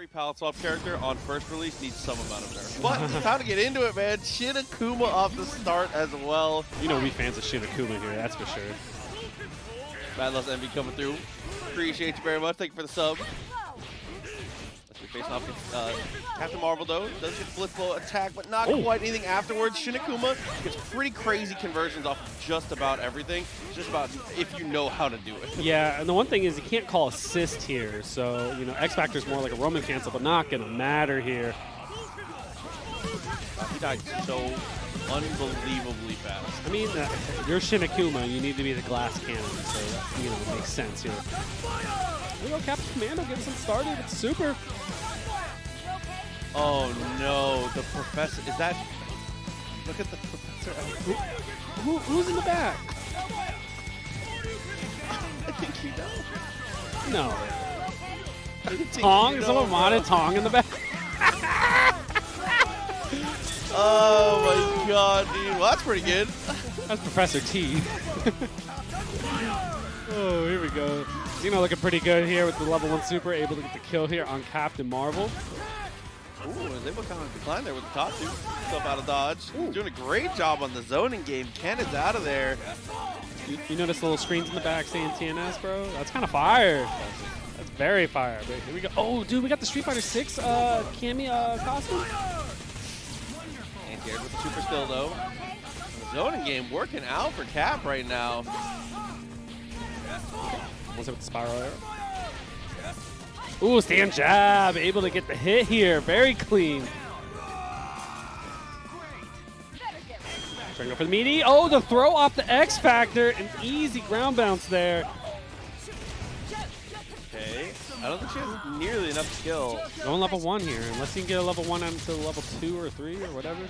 Every palette swap character on first release needs some amount of nerf. But it's time to get into it, man. Shin Akuma off the start as well. You know we fans of Shin Akuma here, that's for sure. Mad Loves Envy coming through. Appreciate you very much. Thank you for the sub. Be facing off against uh, Captain Marvel, though. Does get Blow attack, but not Oh. quite anything afterwards. Shin Akuma gets pretty crazy conversions off of just about everything. It's just about if you know how to do it. Yeah, and the one thing is you can't call assist here, so you know X Factor is more like a Roman cancel, but not gonna matter here. He died so unbelievably fast. I mean, uh, you're Shin Akuma. You need to be the glass cannon, so that, you know, makes sense here. Here we go, Captain Commando getting some started It's super. Oh no, the professor is that? Look at the professor. Who, who, who's in the back? I think he knows. No. Tong? Is someone knows, modded. Tong in the back? Oh my god, dude. Well, that's pretty good. That's Professor T. oh, here we go. Xeno looking pretty good here with the level 1 super, able to get the kill here on Captain Marvel. Ooh, was able to kind of decline there with the top two. Stuff out of dodge. Doing a great job on the zoning game. Ken is out of there. You, you notice the little screens in the back saying TNS, bro? That's kind of fire. That's very fire. But here we go. Oh, dude, we got the Street Fighter 6 uh, Cammy uh, costume. And Jared with the super still though. The zoning game working out for Cap right now. With the spiral arrow? Ooh, stand jab. Able to get the hit here. Very clean. Trying to go for the meaty. Oh, the throw off the X Factor. An easy ground bounce there. Okay. I don't think she has nearly enough to kill. Going level one here. Unless you can get a level one onto level two or three or whatever.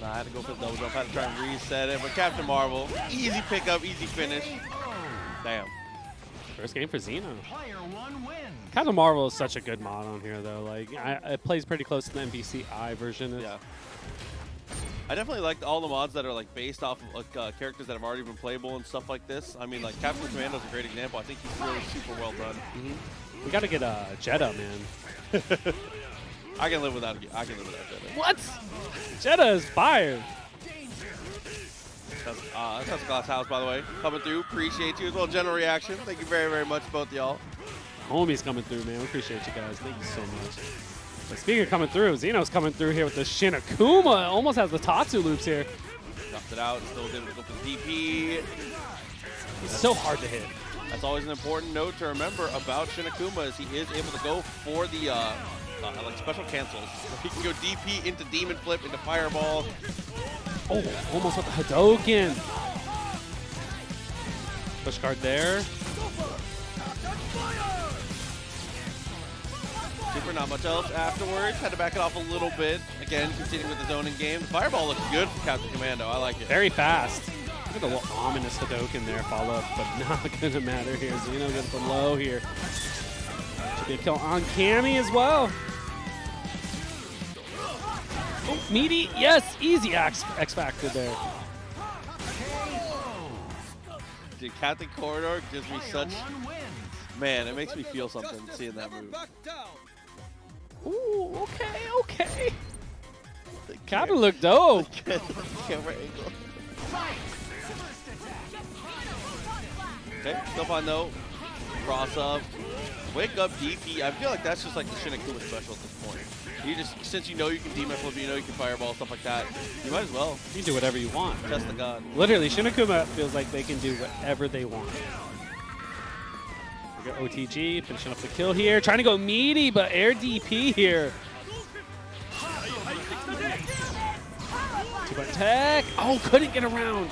Nah, I had to go for the double jump. I had to try and reset it. But Captain Marvel, easy pickup, easy finish. Damn. First game for Xeno. Captain Marvel is such a good mod on here, though. Like, I, it plays pretty close to the NBCI version. Yeah. I definitely like all the mods that are like based off of like uh, characters that have already been playable and stuff like this. I mean, like Captain Commando's a great example. I think he's really super well done. We got to get a Jetta, man. I can live without. I can live without Jedi. What? Jetta is fire. That's, uh, that's glass house, by the way, coming through. Appreciate you as well. General reaction. Thank you very, very much, both y'all. Homies coming through, man. We appreciate you guys. Thank you so much. But speaking of coming through, Xeno's coming through here with the Shin Akuma. Almost has the Tatsu loops here. Dropped it out. Still able to go for the DP. He's so hard to hit. That's always an important note to remember about Shin Akuma is he is able to go for the uh, uh, like special cancels. He can go DP into Demon Flip into Fireball. Oh, almost with the Hadoken. Push guard there. Super, not much else afterwards. Had to back it off a little bit. Again, continuing with the zoning game. The Fireball looks good for Captain Commando. I like it. Very fast. Look at the little ominous Hadoken there, follow up, but not going to matter here. Xeno gets the low here. Should be a kill on Cammy as well. Oh, meaty, yes, easy X, X Factor there. Dude, Captain Corridor gives me such... Man, it makes me feel something seeing that move. Ooh, okay, okay. Captain looked dope. Camera angle. Okay, still fine though. Cross up. Wake up DP. I feel like that's just like the Shin Akuma special at this point. You just, since you know you can demon flip, you know you can fireball, stuff like that, you might as well You can do whatever you want. test the god. Literally, Shin Akuma feels like they can do whatever they want. We got OTG finishing up the kill here. Trying to go meaty, but air DP here. Two button tech. Oh, couldn't get around.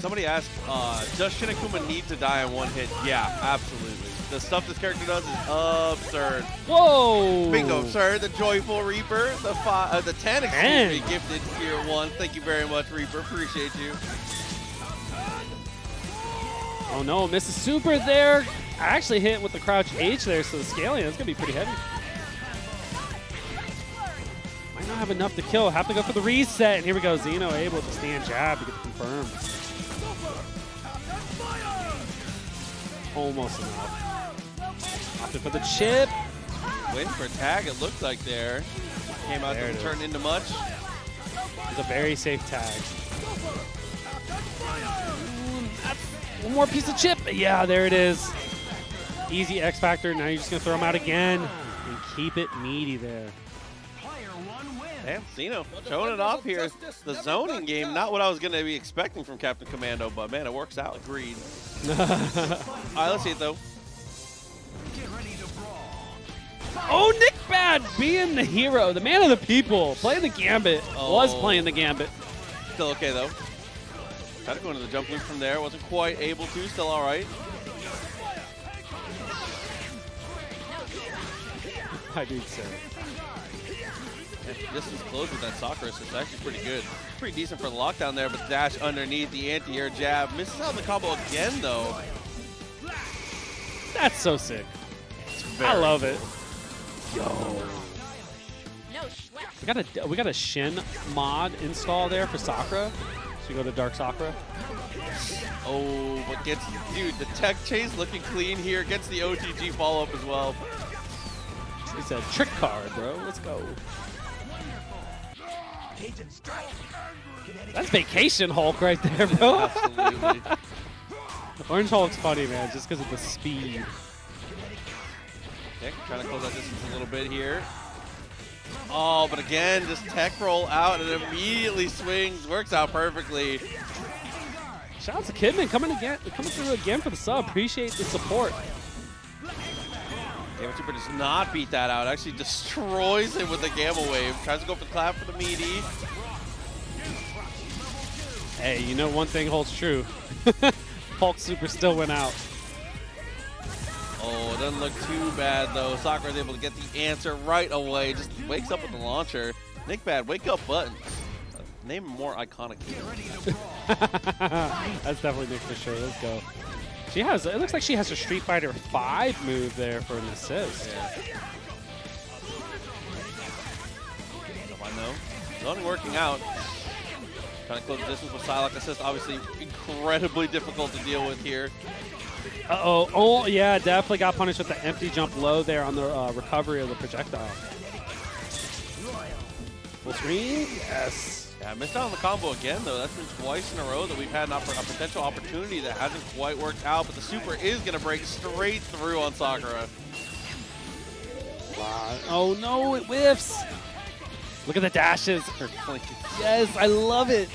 Somebody asked, uh, does Shin Akuma need to die in one hit? Yeah, absolutely. The stuff this character does is absurd. Whoa. Bingo, sir. The Joyful Reaper, the fi- uh, the 10, excuse Ten. me, gifted tier 1. Thank you very much, Reaper. Appreciate you. Oh no, misses super there. I actually hit with the crouch H there, so the scaling, is gonna be pretty heavy. Might not have enough to kill. Have to go for the reset. And here we go. Xeno able to stand jab to get it confirmed. Almost enough. Opted for the chip. Waiting for a tag, it looked like there. Came out, There didn't turn into much. It's a very safe tag. One more piece of chip. Yeah, there it is. Easy X Factor. Now you're just going to throw him out again and keep it meaty there. Damn, Xeno showing it off here. The zoning game, not what I was going to be expecting from Captain Commando, but man, it works out. Agreed. All right, let's see it though. Oh, Nick Bad being the hero, the man of the people, playing the gambit. Was Oh. playing the gambit. Still okay though. Tried to go into the jump loop from there. Wasn't quite able to. Still all right. I do say. This is close with that soccer assist. Actually pretty good. Pretty decent for the lockdown there, but dash underneath the anti-air jab. Misses out on the combo again though. That's so sick. I love it. No sweat. We got a we got a Shin mod install there for Sakura. So you go to Dark Sakura. Oh, but gets dude the tech chase looking clean here. Gets the OTG follow up as well. It's a trick card, bro. Let's go. That's vacation Hulk right there, bro. Absolutely. Orange Hulk's funny, man, just because of the speed. Okay, trying to close that distance a little bit here. Oh, but again, just tech roll out and immediately swings. Works out perfectly. Shout out to Kidman coming again, coming through again for the sub. Appreciate the support. Super does not beat that out. Actually destroys him with the Gamma Wave. Tries to go for the clap for the meaty. Hey, you know one thing holds true. Hulk Super still went out. Oh, it doesn't look too bad though. Sakura's able to get the answer right away. Just wakes up with the launcher. Nick Bad, wake up buttons. Uh, name more iconic. That's definitely Nick for sure. Let's go. She has. It looks like she has a Street Fighter Five move there for an assist. Yeah. Know. Working out. Trying to close the distance with Psylocke assist. Obviously incredibly difficult to deal with here. Uh oh. Oh yeah, definitely got punished with the empty jump low there on the uh, recovery of the projectile. Full screen. Yes. Yeah, missed out on the combo again though. That's been twice in a row that we've had an opp- a potential opportunity that hasn't quite worked out. But the super is going to break straight through on Sakura. Oh no, it whiffs. Look at the dashes. Yes, I love it.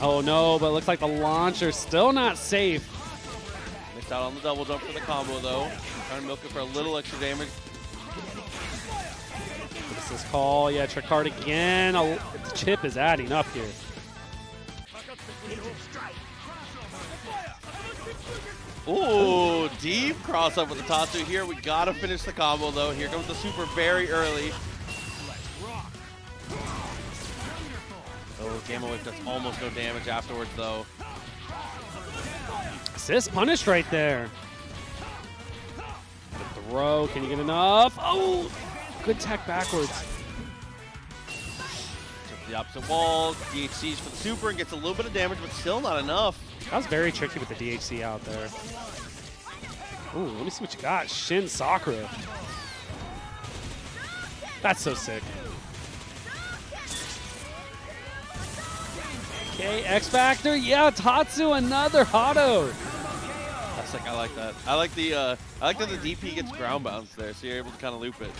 Oh no, but it looks like the launcher's still not safe. Missed out on the double jump for the combo though. Trying to milk it for a little extra damage. This call. Yeah, trick card again. Oh, the chip is adding up here. Ooh, deep cross up with the Tatsu here. We gotta finish the combo though. Here comes the super very early. Oh, Gamma Wave does almost no damage afterwards though. Assist punished right there. The throw. Can you get enough? Oh, good tech backwards. Took the opposite wall. DHCs for the super and gets a little bit of damage, but still not enough. That was very tricky with the DHC out there. Ooh, let me see what you got. Shin Sakura. That's so sick. Okay, X Factor. Yeah, Tatsu, another Hado. That's like I like that. I like the uh, I like that the DP gets ground bounce there, so you're able to kind of loop it.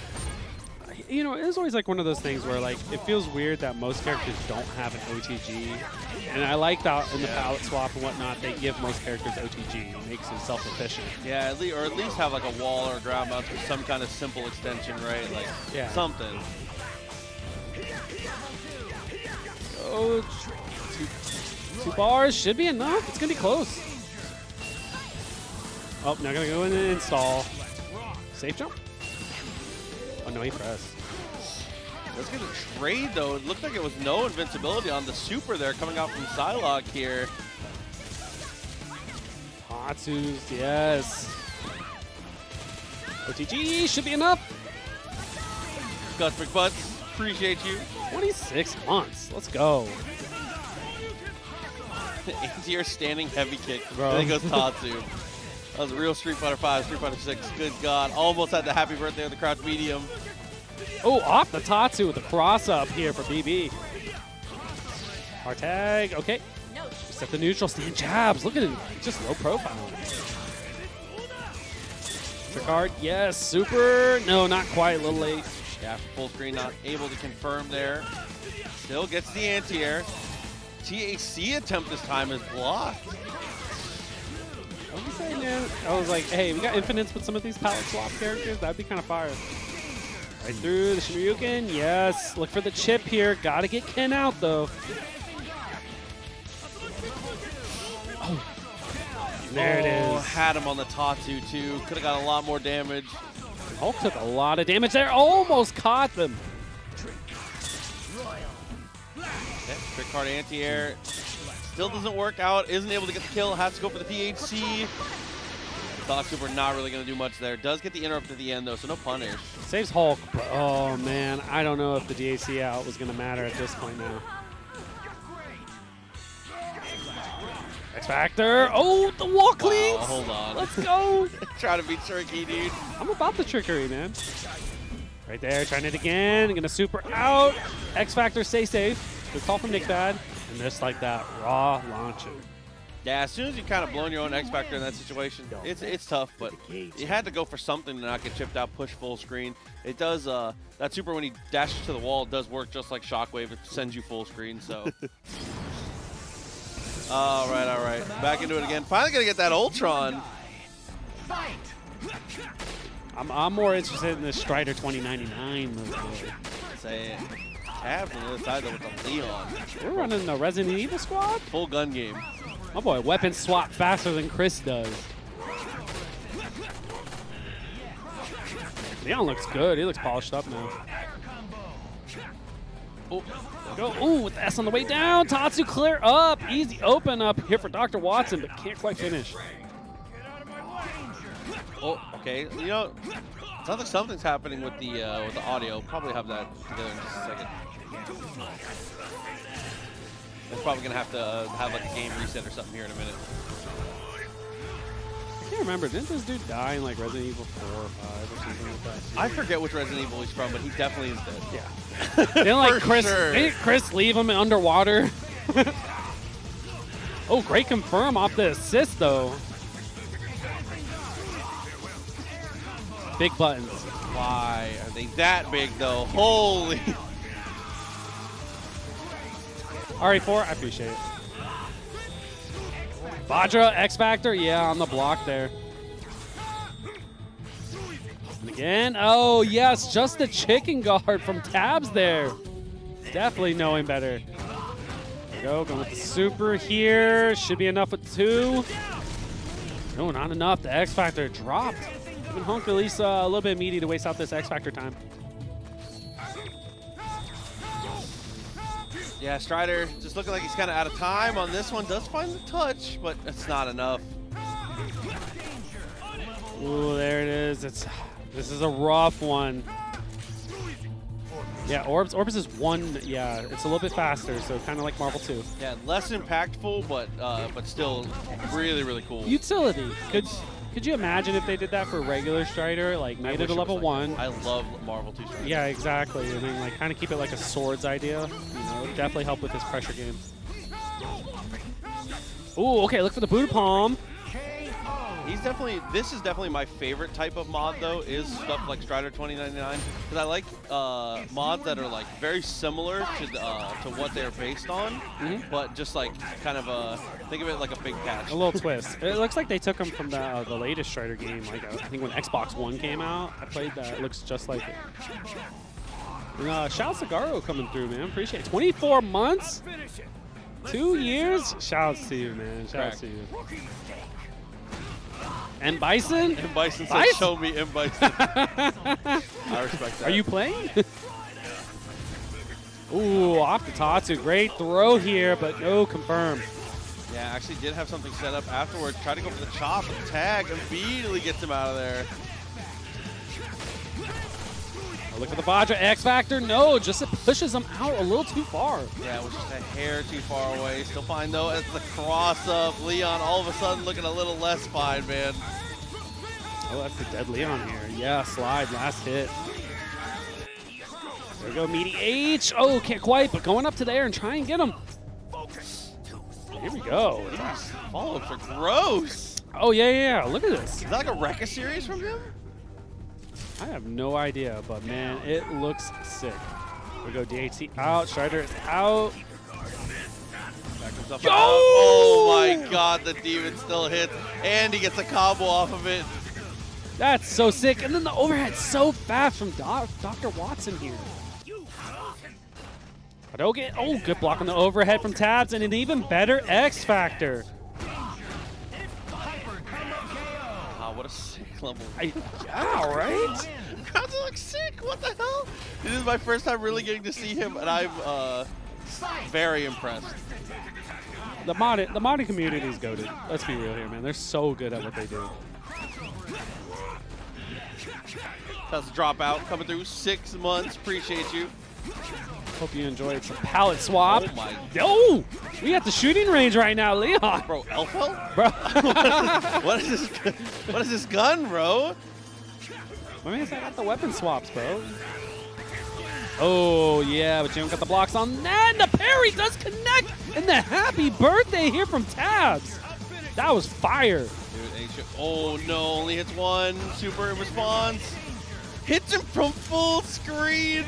You know, it's always like one of those things where like it feels weird that most characters don't have an OTG, and I like that in the Yeah. palette swap and whatnot, they give most characters OTG. It makes it self-efficient. Yeah, at least, or at least have like a wall or a ground bounce or some kind of simple extension, right? Like Yeah. something. Oh, two, two bars should be enough. It's gonna be close. Oh, now gonna go in and install. Safe jump. Oh no, he pressed. Let's get a trade though. It looked like it was no invincibility on the super there coming out from Psylocke here. Hatsus, yes. OTG should be enough. Gus McButts, appreciate you. 26 months. Let's go. Anti-air standing heavy kick. Bro. And then goes Tatsu. That was a real Street Fighter 5, Street Fighter 6. Good God. Almost had the happy birthday of the crouch medium. Oh, off the Tatsu with the cross up here for BB. Our tag, okay. Set the neutral stand jabs. Look at him, just low profile. Trick yes, super. No, not quite, a little late. Yeah, full screen, not able to confirm there. Still gets the anti-air. TAC attempt this time is blocked. What was saying, man? I was like, hey, we got infinites with some of these palette swap characters. That'd be kind of fire. Right through the Shoryuken. Yes. Look for the chip here. Got to get Ken out, though. Oh. There it Oh, is. Had him on the Tatsu, too. Could have got a lot more damage. Hulk took a lot of damage there. Almost caught them. Trick card anti-air. Still doesn't work out. Isn't able to get the kill. Has to go for the DHC. Thought Super not really going to do much there. Does get the interrupt at the end, though, so no punish. Saves Hulk, but oh man, I don't know if the DAC out was going to matter at this point now. X Factor. Oh, the wall cleans. Wow, hold on. Let's go. Try to be tricky, dude. I'm about the trickery, man. Right there, trying it again. Gonna super out. X Factor, stay safe. Good call from Nick Bad. And just like that, raw launcher. Yeah, as soon as you kind of blown your own X Factor in that situation, it's it's tough, but you had to go for something to not get chipped out, push full screen. It does, uh, that super when he dashes to the wall does work just like Shockwave. It sends you full screen, so. all right, all right. Back into it again. Finally gonna get that Ultron. I'm, I'm more interested in this Strider 2099 move. Say it. Tab from the other side with the Leon. We're running the Resident Evil squad. Full gun game. My boy, weapons swap faster than Chris does. Leon looks good. He looks polished up now. Oh, go. Ooh, with the S on the way down. Tatsu clear up. Easy open up here for Dr. Watson, but can't quite finish. Oh, okay. You know, sounds like something's happening with the uh, with the audio. Probably have that together in just a second. It's probably gonna have to uh, have like a game reset or something here in a minute. I can't remember. Didn't this dude die in like Resident Evil 4 or 5 or something like that? I forget which Resident Evil he's from, but he definitely is dead. Yeah. Didn't like Chris? sure. Didn't Chris leave him underwater? oh, great confirm off the assist though. Big buttons. Why are they that big though? Holy! RE4, I appreciate it. Vajra, X Factor, yeah, on the block there. And again, oh yes, just the chicken guard from Tabs there. Definitely knowing better. There go, going with the super here. Should be enough with two. No, not enough. The X Factor dropped. Giving Hunk at least a little bit meaty to waste out this X Factor time. Yeah, Strider just looking like he's kind of out of time on this one. Does find the touch, but it's not enough. Ooh, there it is. It's this is a rough one. Yeah, Orbs Orbs is one. Yeah, it's a little bit faster, so kind of like Marvel 2. Yeah, less impactful, but uh, but still really really cool. Utility. Could could you imagine if they did that for regular Strider, like made it a level like one? that. I love Marvel 2 Strider. Yeah, exactly. I mean, like kind of keep it like a swords idea. You know, it'd definitely help with this pressure game. Ooh, okay. Look for the Buddha Palm. He's definitely. This is definitely my favorite type of mod, though. Is stuff like Strider 2099 because I like uh, mods that are like very similar to the, uh, to what they're based on, Mhm. but just like kind of uh, think of it like a big patch. A little twist. It looks like they took them from the uh, the latest Strider game. Like uh, I think when Xbox One came out, I played that. It looks just like it. And, uh, shout out Sagaro coming through, man. Appreciate it. 24 months, two years. Shouts to you, man. Shouts Correct. to you. And Bison. M Bison says, Bison? "Show me M Bison." I respect that. Are you playing? Ooh, off the Tatsu. Great throw here, but no confirm. Yeah, actually did have something set up afterwards. Tried to go for the chop, but the tag immediately gets him out of there. Look at the Vajra X Factor. No, just it pushes him out a little too far. Yeah, it was just a hair too far away. Still fine though as the cross up. Leon all of a sudden looking a little less fine, man. Oh, that's the dead Leon here. Yeah, slide, last hit. There we go, Meaty H. Oh, can't quite, but going up to there and try and get him. Here we go. These follow-ups are gross. Oh, yeah, yeah, yeah. Look at this. Is that like a Rekka series from him? I have no idea, but man, it looks sick. We go DHC out, Strider is out. Yo! Oh my god, the demon still hits, and he gets a combo off of it. That's so sick. And then the overhead so fast from Doc, Dr. Watson here. Hadoken, oh, good block on the overhead from Tabs, and an even better X Factor. A sick level. I, yeah, right? Crowds looks sick. What the hell? This is my first time really getting to see him, and I'm uh, very impressed. The modded, the modding community is goaded. Let's be real here, man. They're so good at what they do. That's a dropout coming through six months. Appreciate you. Hope you enjoyed some palette swap. Oh my, Oh, we at the shooting range right now, Leon. bro, Elfo? Bro. what is this? What is this gun, bro? My man's got the weapon swaps, bro. Oh, yeah, but Jim got the blocks on that, and the parry does connect, and the happy birthday here from Tabs. That was fire. Dude. Oh no, only hits one. Super in response. Hits him from full screen.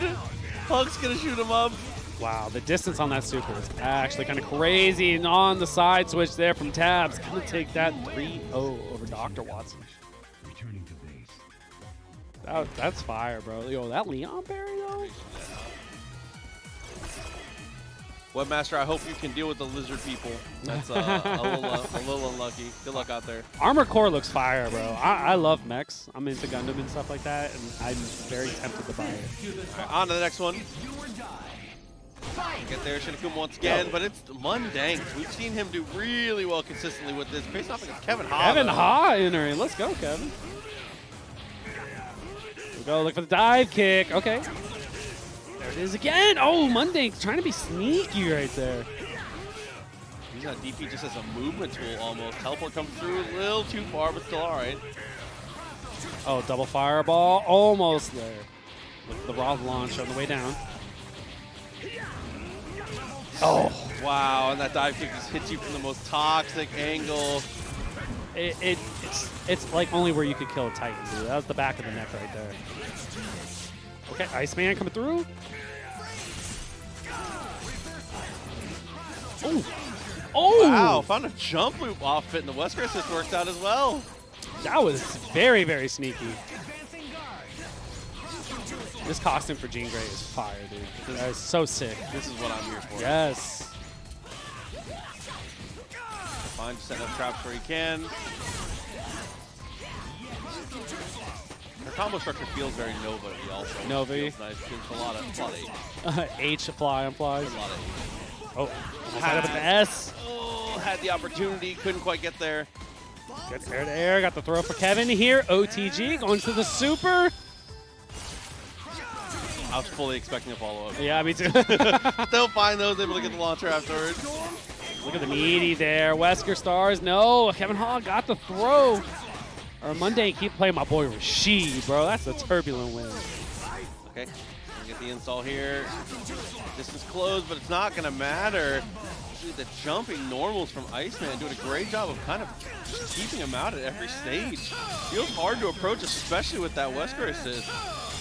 Punk's gonna shoot him up. Wow, the distance on that super is actually kind of crazy, and on the side switch there from Tabs, gonna take that 3-0 over Dr. Watson. Returning to base. That, that's fire, bro. Yo, that Leon parry, though? Webmaster, I hope you can deal with the lizard people. That's uh, a, little, uh, a little unlucky. Good luck out there. Armored Core looks fire, bro. I, I love mechs. I'm into Gundam and stuff like that, and I'm very tempted to buy it. Right, on to the next one. Get there, Shin Akuma once again, but it's Mundank. We've seen him do really well consistently with this. Facing off against Kevin Ha. Kevin though. Ha entering. Let's go, Kevin. We go look for the dive kick. Okay. There it is again. Oh, Monday trying to be sneaky right there. He's on DP just as a movement tool almost. Teleport comes through a little too far, but still all right. Oh, double fireball. Almost there. With the raw launch on the way down. Oh, Wow, and that dive kick just hits you from the most toxic angle. it, it, it's, it's like only where you could kill a Titan, dude. That was the back of the neck right there. Okay, Iceman coming through. Oh, oh! Wow, found a jump loop off it, and the Wesker assist worked out as well. That was very, very sneaky. This costume for Jean Grey is fire, dude. That is so sick. This is what I'm here for. Yes. Fine, just setting up traps where he can. Her combo structure feels very Nova also. Nova. Feels nice. Gives a lot of, a lot of, H fly on flies. a lot of Oh, almost had it with the S. Oh, had the opportunity, couldn't quite get there. Good air to air. Got the throw for Kevin here. OTG going to the super. I was fully expecting a follow-up. Yeah, me too. Still fine though, was able to get the launcher afterwards. Look at the meaty there. Wesker stars. No, Kevin Ha got the throw. Or Monday keep playing my boy Rashid, bro. That's a turbulent win. Okay, gonna get the install here. This is closed, but it's not gonna matter. Dude, the jumping normals from Iceman doing a great job of kind of just keeping him out at every stage. Feels hard to approach, especially with that Wesker assist.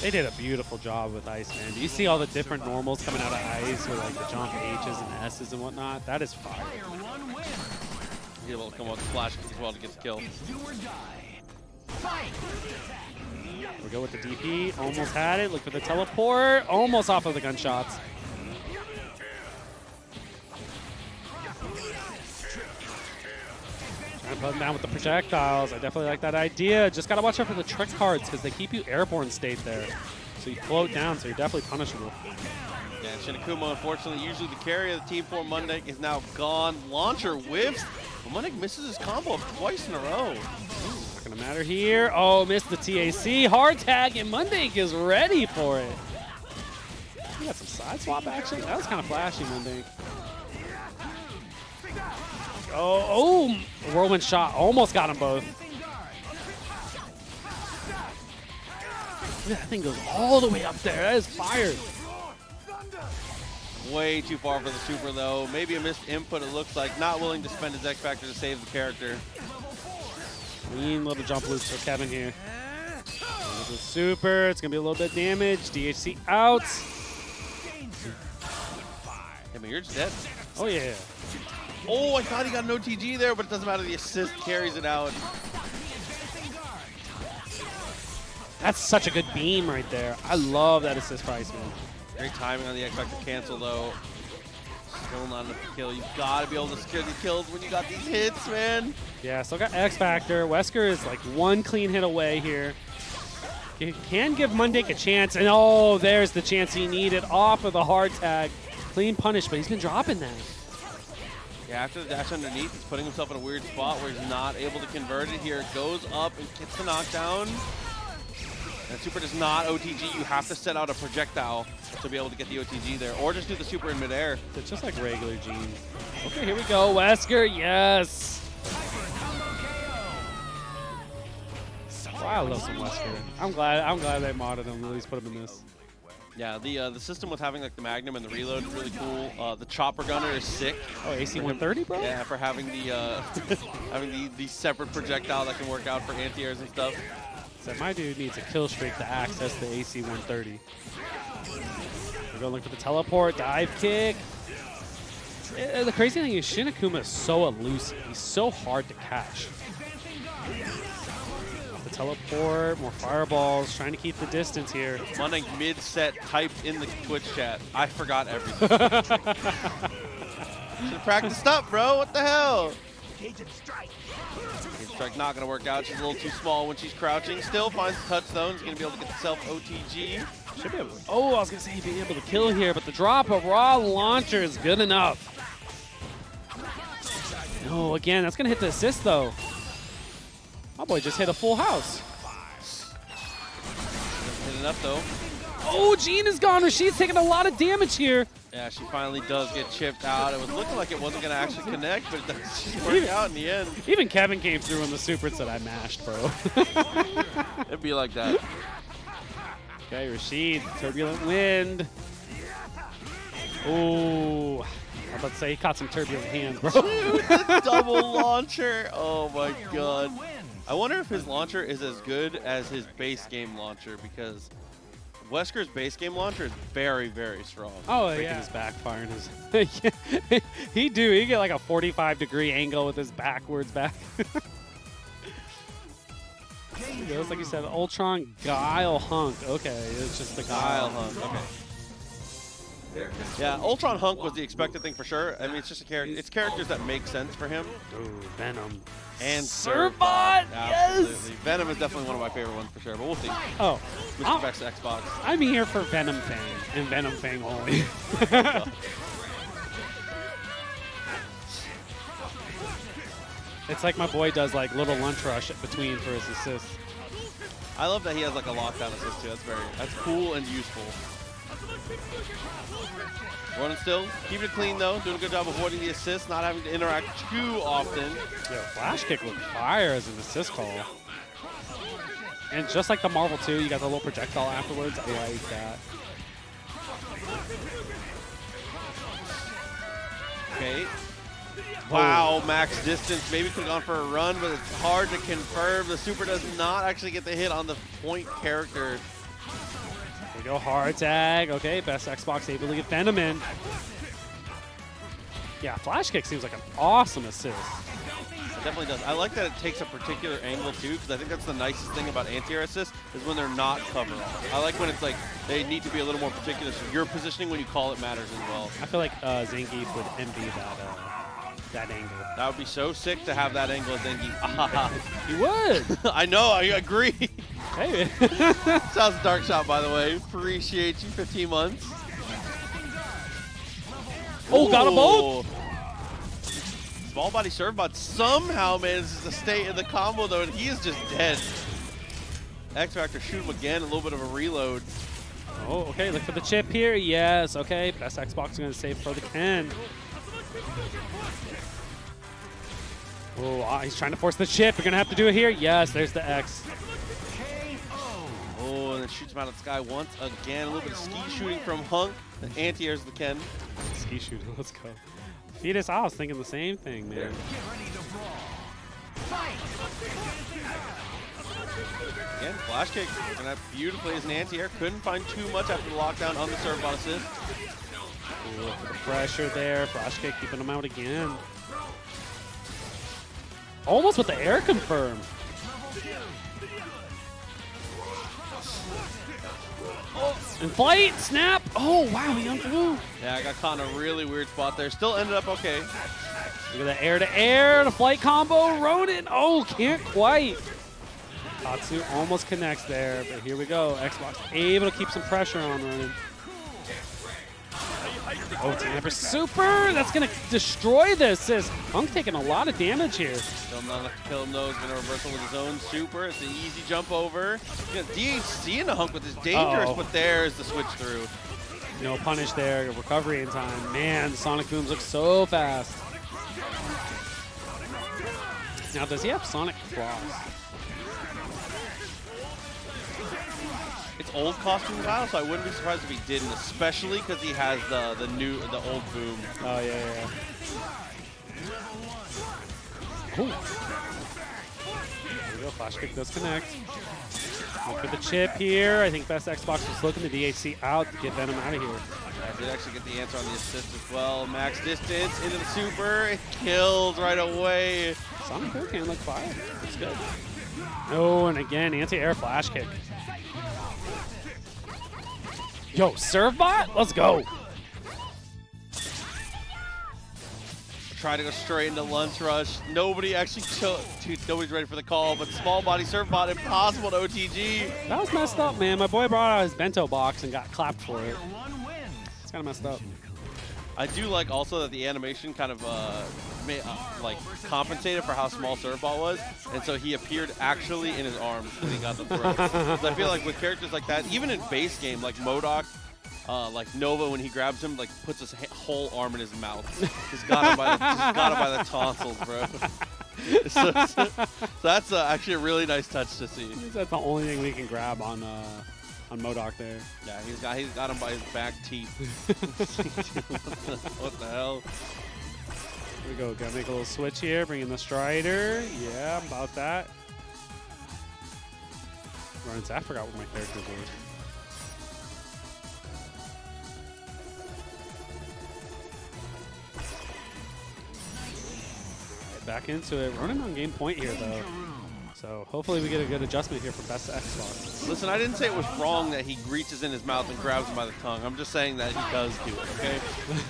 They did a beautiful job with Iceman. Do you see all the different normals coming out of ice with like the jump H's and S's and whatnot? That is fire. He's able to come out with flash kicks as well to get the kill. We go with the DP. Almost had it. Look for the teleport. Almost off of the gunshots. Trying to put him down with the projectiles. I definitely like that idea. Just got to watch out for the trick cards because they keep you airborne state there. So you float down, so you're definitely punishable. Yeah, Shin Akuma, unfortunately, usually the carry of the team for Monday, is now gone. Launcher whiffs, but misses his combo twice in a row. Not to matter here. Oh, missed the TAC. Hard tag, and Mundank is ready for it. You got some side swap action? That was kind of flashy, Mundank. Oh, oh, whirlwind shot. Almost got them both. that thing goes all the way up there. That is fire. Way too far for the super, though. Maybe a missed input, it looks like. Not willing to spend his X Factor to save the character. Clean little jump loops for Kevin here. The super, it's going to be a little bit damaged. DHC out. Yeah, but you're just dead. Oh, yeah. Oh, I thought he got an OTG there, but it doesn't matter. The assist carries it out. That's such a good beam right there. I love that assist price, man. Great timing on the X Factor cancel, though. Still not enough to kill. You've got to be able to secure these kills when you got these hits, man. Yeah, still got X Factor. Wesker is like one clean hit away here. He can give Mundank a chance, and oh, there's the chance he needed off of the hard tag. Clean punish, but he's been dropping that. Yeah, after the dash underneath, he's putting himself in a weird spot where he's not able to convert it here. Goes up and gets the knockdown. And super does not OTG. You have to set out a projectile to be able to get the OTG there, or just do the super in midair. It's just like regular Jean. Okay, here we go. Wesker, yes. Oh, I love some Wesker. I'm glad. I'm glad they modded him. At least put him in this. Yeah, the uh, the system with having like the Magnum and the reload is really cool. Uh, the chopper gunner is sick. Oh, AC 130, bro. Yeah, for having the uh, having the, the separate projectile that can work out for anti-airs and stuff. So my dude needs a kill streak to access the AC 130. We're going to look for the teleport, dive kick. Uh, the crazy thing is Shin Akuma is so elusive. He's so hard to catch. The teleport, more fireballs, trying to keep the distance here. Mundank mid-set typed in the Twitch chat. I forgot everything. Should have practiced up, bro. What the hell? Agent strike. Not gonna work out. She's a little too small when she's crouching. Still finds the touchstone. She's gonna be able to get self OTG. Should be able. To, oh, I was gonna say he'd be able to kill here, but the drop of raw launcher is good enough. No, again, that's gonna hit the assist though. My boy just hit a full house. Hit enough though. Oh, Jean is gone. Rashid's taking a lot of damage here. Yeah, she finally does get chipped out. It was looking like it wasn't going to actually connect, but it does just work out in the end. Even Kevin came through in the super and said, I mashed, bro. It'd be like that. Okay, Rashid, turbulent wind. Oh, I was about to say he caught some turbulent hands, bro. Dude, the double launcher. Oh my god. I wonder if his launcher is as good as his base game launcher because Wesker's base game launcher is very, very strong. Oh, Freaking yeah. his backfire his. he do. He get like a 45 degree angle with his backwards back. it was like you said, Ultron Guile Hunk. Okay, it's just the Guile, Guile Hunk. Okay. Yeah, Ultron Hunk was the expected thing for sure. I mean, it's just a character. It's characters that make sense for him. Ooh, Venom. And Servbot, yes! Venom is definitely one of my favorite ones for sure, but we'll see. Oh. Mr. Vex Xbox. I'm here for Venom Fang, and Venom Fang only. it's like my boy does like little lunch rush between for his assists. I love that he has like a lockdown assist too. That's very, that's cool and useful. Running still, keeping it clean though, doing a good job avoiding the assist, not having to interact too often. Yeah, flash kick with fire as an assist call. And just like the Marvel 2, you got the little projectile afterwards. I like that. Okay. Wow, max distance. Maybe could have gone for a run, but it's hard to confirm. The super does not actually get the hit on the point character we go, hard tag. Okay, best Xbox able to get Venom in. Yeah, flash kick seems like an awesome assist. It definitely does. I like that it takes a particular angle too, because I think that's the nicest thing about anti-air assist is when they're not cover off. I like when it's like they need to be a little more particular, so your positioning when you call it matters as well. I feel like uh, Zangief would envy that uh, that angle. That would be so sick to have that angle of Zangief. he would. I know. I agree. Hey. Sounds dark shot, by the way. Appreciate you 15 months. Oh, Ooh. got them both. Small body serve but somehow manages to stay in the combo though, and he is just dead. X Factor shoot him again, a little bit of a reload. Oh, okay, look for the chip here. Yes, okay. Best Xbox is going to save for the Ken. Oh, ah, he's trying to force the chip. You're going to have to do it here. Yes, there's the X. and shoots him out of the sky once again. A little bit of ski shooting from Hunk. The anti-airs the Ken. Ski shooting, let's go. Fetus, I was thinking the same thing, man. Again, flash kick, and that beautifully as an anti-air. Couldn't find too much after the lockdown on the Servbot assist. Ooh, the pressure there. Flash kick keeping him out again. Almost with the air confirm. Oh, in flight, snap. Oh, wow, he unflew. Yeah, I got caught in a really weird spot there. Still ended up okay. Look at that air to air, the flight combo. Ronan, oh, can't quite. Tatsu almost connects there, but here we go. Xbox able to keep some pressure on Ronan. Oh, Tamper Super! That's going to destroy this. Says Hunk taking a lot of damage here. Still not enough to kill him, though. He's going to reversal with his own super. It's an easy jump over. Got DHC in the Hunk, with is dangerous, Uh-oh. but there's the switch through. No punish there. Recovery in time. Man, Sonic Booms look so fast. Now, does he have Sonic Claws? It's old costume style, so I wouldn't be surprised if he didn't, especially because he has the the new the old boom. Oh, yeah, yeah, yeah. Cool. There we go. Flash kick does connect. Look for the chip here. I think best Xbox was looking the DHC out to get Venom out of here. I did actually get the answer on the assist as well. Max distance into the super. It kills right away. Sonic Boom can look fire. It's good. Oh, and again, anti-air flash kick. Yo, Servbot? Let's go. Try to go straight into lunch rush. Nobody actually took. Dude, nobody's ready for the call, but small body Servbot impossible to OTG. That was messed up, man. My boy brought out his bento box and got clapped for it. It's kind of messed up. I do like also that the animation kind of uh, ma- uh, like compensated for how small Servball was, and so he appeared actually in his arms when he got the throw. I feel like with characters like that, even in base game like MODOK, uh, like Nova when he grabs him, like puts his whole arm in his mouth. He's got him by the, got him by the tonsils, bro. so, so- so that's uh, actually a really nice touch to see. That's the only thing we can grab on uh, on MODOK there. Yeah, he's got he's got him by his back teeth. what the hell? Here we go. Gotta make a little switch here. Bring in the Strider. Yeah, about that. Runs. I forgot what my character. Right, Back into it. Running on game point here, though. So hopefully we get a good adjustment here for best Xbox. Listen, I didn't say it was wrong that he reaches in his mouth and grabs him by the tongue. I'm just saying that he does do it, okay?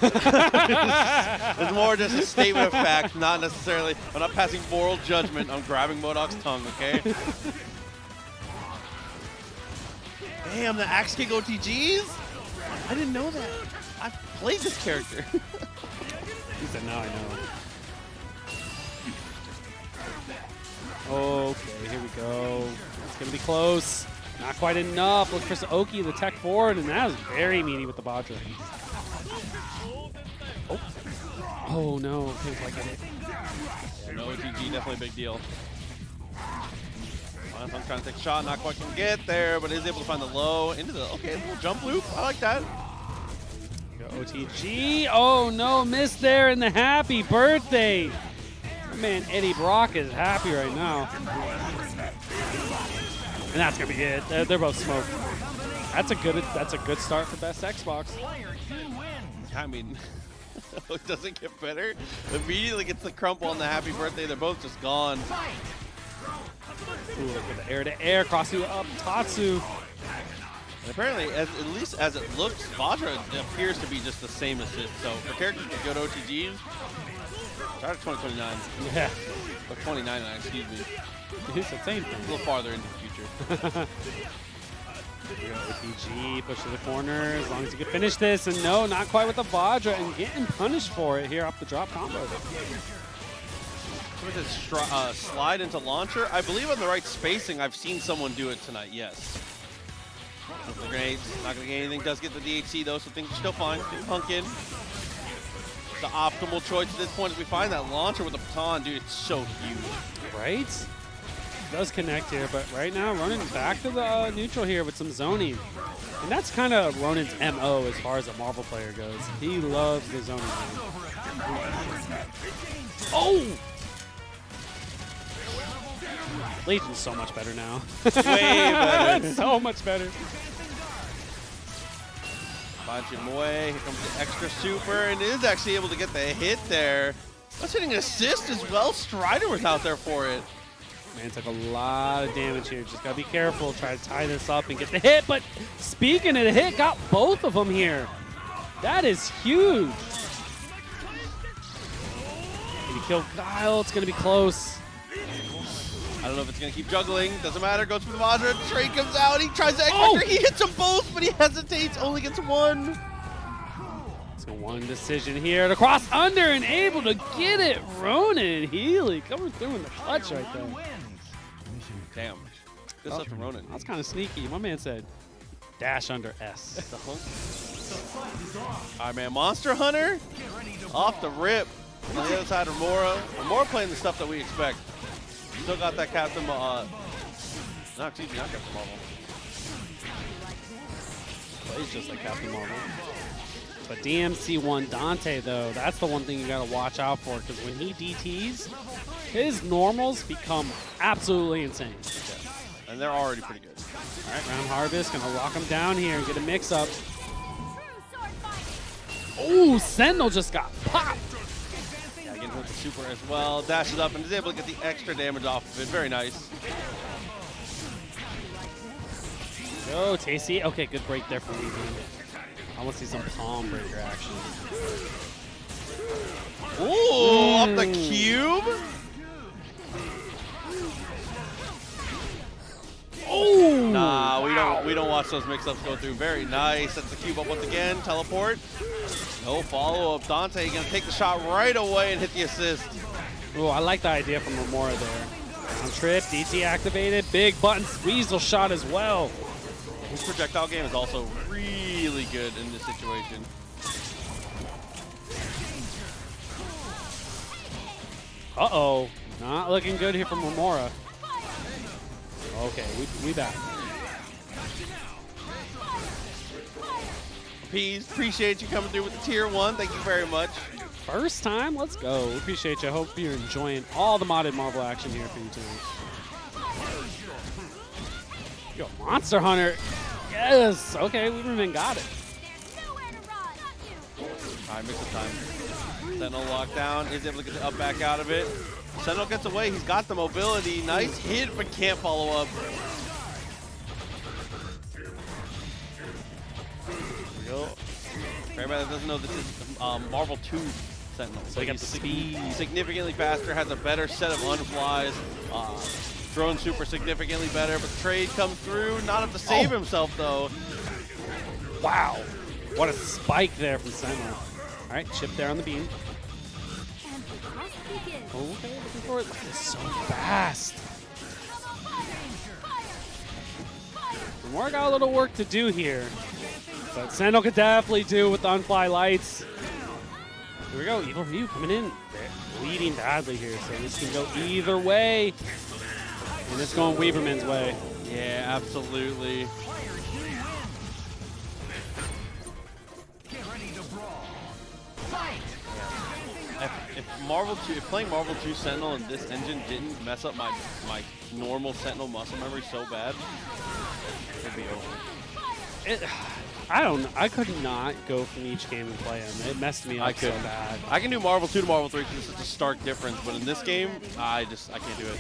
it's more just a statement of fact, not necessarily, I'm not passing moral judgment on grabbing MODOK's tongue, okay? Damn, the Axe Kick OTGs? I didn't know that. I've played this character. He said, now I know. Okay, here we go. It's going to be close. Not quite enough. Look for Oki, the tech forward, and that was very meaty with the Bodra. Oh. Oh, no. Can't quite get it. Yeah, no OTG, definitely a big deal. I'm trying to take a shot, not quite can get there, but is able to find the low into the, okay, little jump loop. I like that. Go OTG. Oh, no. Missed there in the happy birthday. Man, Eddie Brock is happy right now. And that's going to be it. They're, they're both smoked. That's a good that's a good start for best Xbox. I mean, it doesn't get better. Immediately gets the crumple on the happy birthday. They're both just gone. Ooh, look at the air to air, cross you up, Tatsu. And apparently, as, at least as it looks, Vajra appears to be just the same assist. So for characters go to OTGs, start at 2029. Yeah, Or 2099, excuse me. it's the same A little farther into the future. Here we go, OTG, push to the corner, as long as you can finish this. And no, not quite with the Vajra, and getting punished for it here off the drop combo. With his uh, slide into launcher, I believe on the right spacing, I've seen someone do it tonight, yes. The grenades, not going to get anything. Does get the DHC though, so things are still fine. Do punk in. The optimal choice at this point is we find that launcher with the baton, dude, it's so huge. Right? Does connect here, but right now Ronan back to the uh, neutral here with some zoning. And that's kind of Ronan's MO as far as a Marvel player goes. He loves the zoning. Oh! Legion's so much better now. Way better. so much better. Away. Here comes the extra super, and is actually able to get the hit there. That's hitting assist as well. Strider was out there for it. Man took a lot of damage here. Just gotta be careful. Try to tie this up and get the hit. But speaking of the hit, got both of them here. That is huge. He kill Guile, It's gonna be close. I don't know if it's going to keep juggling. Doesn't matter. Goes for the Madra. Trey comes out. He tries to Oh! He hits them both, but he hesitates. Only gets one. So one decision here to cross under and able to get it. Ronan Healy coming through in the clutch right there. Damn. Good stuff from oh, Ronan. That's kind of sneaky. My man said dash under S. All right, man. Monster Hunter off the rip. On the other side, of Romora. Romora playing the stuff that we expect. Still got that Captain. Uh, no, excuse me, not Captain Marvel. Plays just like Captain Marvel. But DMC1 Dante, though, that's the one thing you got to watch out for because when he DTs, his normals become absolutely insane. And they're already pretty good. All right, Round Harvest going to lock him down here and get a mix up. Oh, Sentinel just got popped. Super as well. Dashes up and is able to get the extra damage off of it. Very nice. Go, Tasty. Okay, good break there for Weaving. I want to see some palm breaker action. Ooh, off the Mm. cube. Oh! Nah, we don't we don't watch those mix-ups go through. Very nice. Sets the cube up once again. Teleport. No follow-up. Dante gonna take the shot right away and hit the assist. Oh, I like the idea from Romora there. Round trip, DT activated, big button weasel shot as well. His projectile game is also really good in this situation. Uh-oh, not looking good here from Romora. Okay, we, we back. Peas, appreciate you coming through with the tier one. Thank you very much. First time, let's go. We appreciate you. Hope you're enjoying all the modded Marvel action here for you tonight. Yo, Monster Hunter. Yes. Okay, we even got it. All right, mix of time. Sentinel lockdown is able to get the up back out of it. Sentinel gets away. He's got the mobility. Nice hit, but can't follow up. Go. Doesn't know, this is um, Marvel 2 Sentinel. So he got the speed. significantly faster, has a better set of unflies. Uh, drone super significantly better, but trade comes through. Not enough to save Oh. himself, though. Wow. What a spike there from Sentinel. All right, chip there on the beam. Oh, okay, looking for it. It's so fast. More got a little work to do here. But Sandal could definitely do with the unfly lights. Here we go, Evil Ryu coming in. Leading badly here, so this can go either way. And it's going Weeberman's way. Yeah, absolutely. If, Marvel 2, if playing Marvel 2 Sentinel in this engine didn't mess up my my normal Sentinel muscle memory so bad, it'd be over. It, I don't know. I could not go from each game and play him. It messed me up I so bad. I can do Marvel 2 to Marvel 3 because it's such a stark difference, but in this game, I just I can't do it.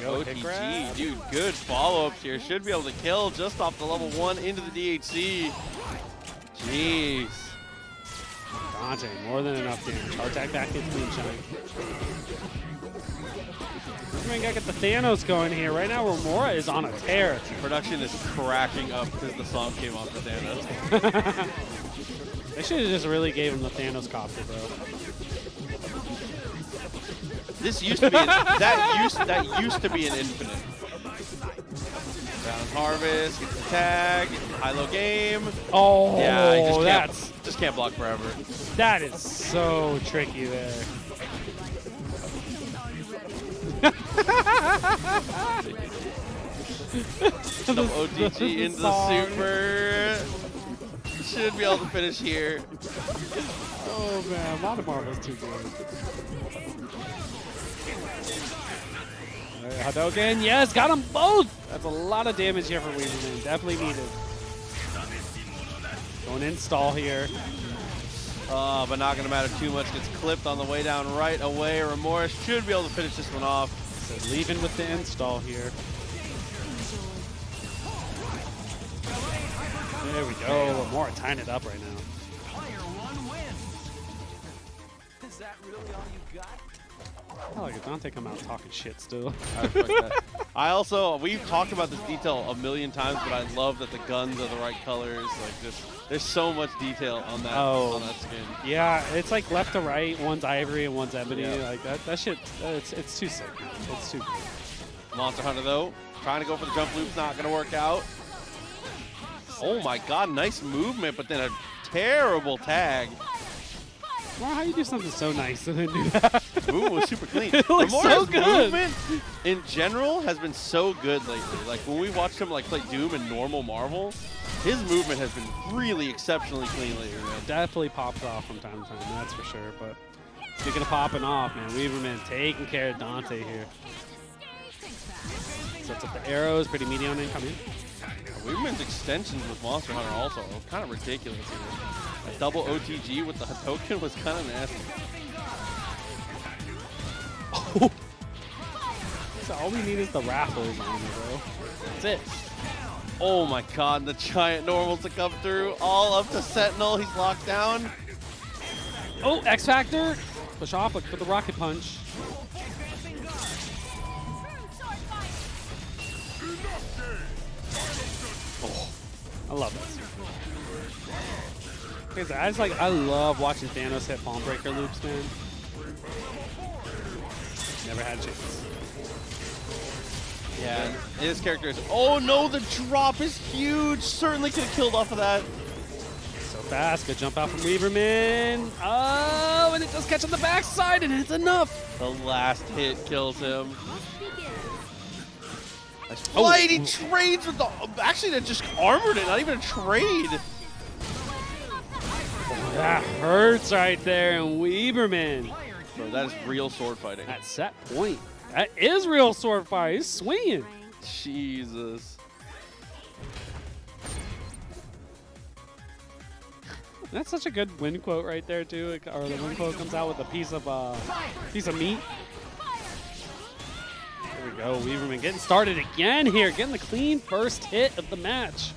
Go. OTG, dude, good follow-ups here. Should be able to kill just off the level one into the DHC. Jeez. Dante, more than enough damage. Hard attack back into Moonstone. We gotta get the Thanos going here. Right now, Romora is on a tear. Production is cracking up because the song came off the Thanos. They should have just really gave him the Thanos copter, bro. This used to be that used that used to be an infinite. Down harvest, gets the tag, high low game. Oh, Yeah, I just can't, that's just can't block forever. that is so tricky there. Some OTG into the super. Should be able to finish here. Oh man, Modern Marvel's too good. All right, Hadouken, yes, got them both. That's a lot of damage here for Weeberman. Definitely needed. Going in stall here. Uh, but not going to matter too much. Gets clipped on the way down right away. Remorse should be able to finish this one off. So leaving with the install here. There we go. Romora tying it up right now. Player one wins. Is that really all you got? I like it. Dante come out talking shit still. I. I also, we've talked about this detail a million times, but I love that the guns are the right colors. Like, just, there's so much detail on that, Oh. on that skin. Yeah, it's like left to right. One's ivory and one's ebony. Yeah. Like that. That shit. It's it's too sick. It's too good. Monster Hunter, though, trying to go for the jump loop's not going to work out. Oh my god, nice movement, but then a terrible tag. Wow, how you do something so nice and then do that? Movement was super clean. It looks so good. movement in general has been so good lately. Like when we watched him like play Doom and normal Marvel, his movement has been really exceptionally clean lately, man. Definitely pops off from time to time. That's for sure. But speaking of popping off, man, Weeberman taking care of Dante here. Sets up the arrows, pretty medium incoming. Weeberman's extensions with Monster Hunter also kind of ridiculous here. A double OTG with the Hadouken was kind of nasty. So all we need is the raffles on it, bro. That's it. Oh my god, the giant normals to come through, all up to Sentinel. He's locked down. Oh, X Factor. Push off, look for the rocket punch. Oh, I love this. Crazy. I just like I love watching Thanos hit palm breaker loops, man. Never had a chance. Yeah, his character is. Oh no, the drop is huge. Certainly could have killed off of that. So fast, good jump out from Weeberman. Oh, and it does catch on the backside, and it's enough. The last hit kills him. Nice Oh. fight. He trades with the. Actually, that just armored it. Not even a trade. That hurts right there, and Weeberman. Bro, that is real sword fighting. At set point. That is real sword fight. He's swinging. Jesus. That's such a good win quote right there too. It- Or the win quote comes out with a piece of uh, piece of meat. There we go. Weeberman getting started again here, getting the clean first hit of the match.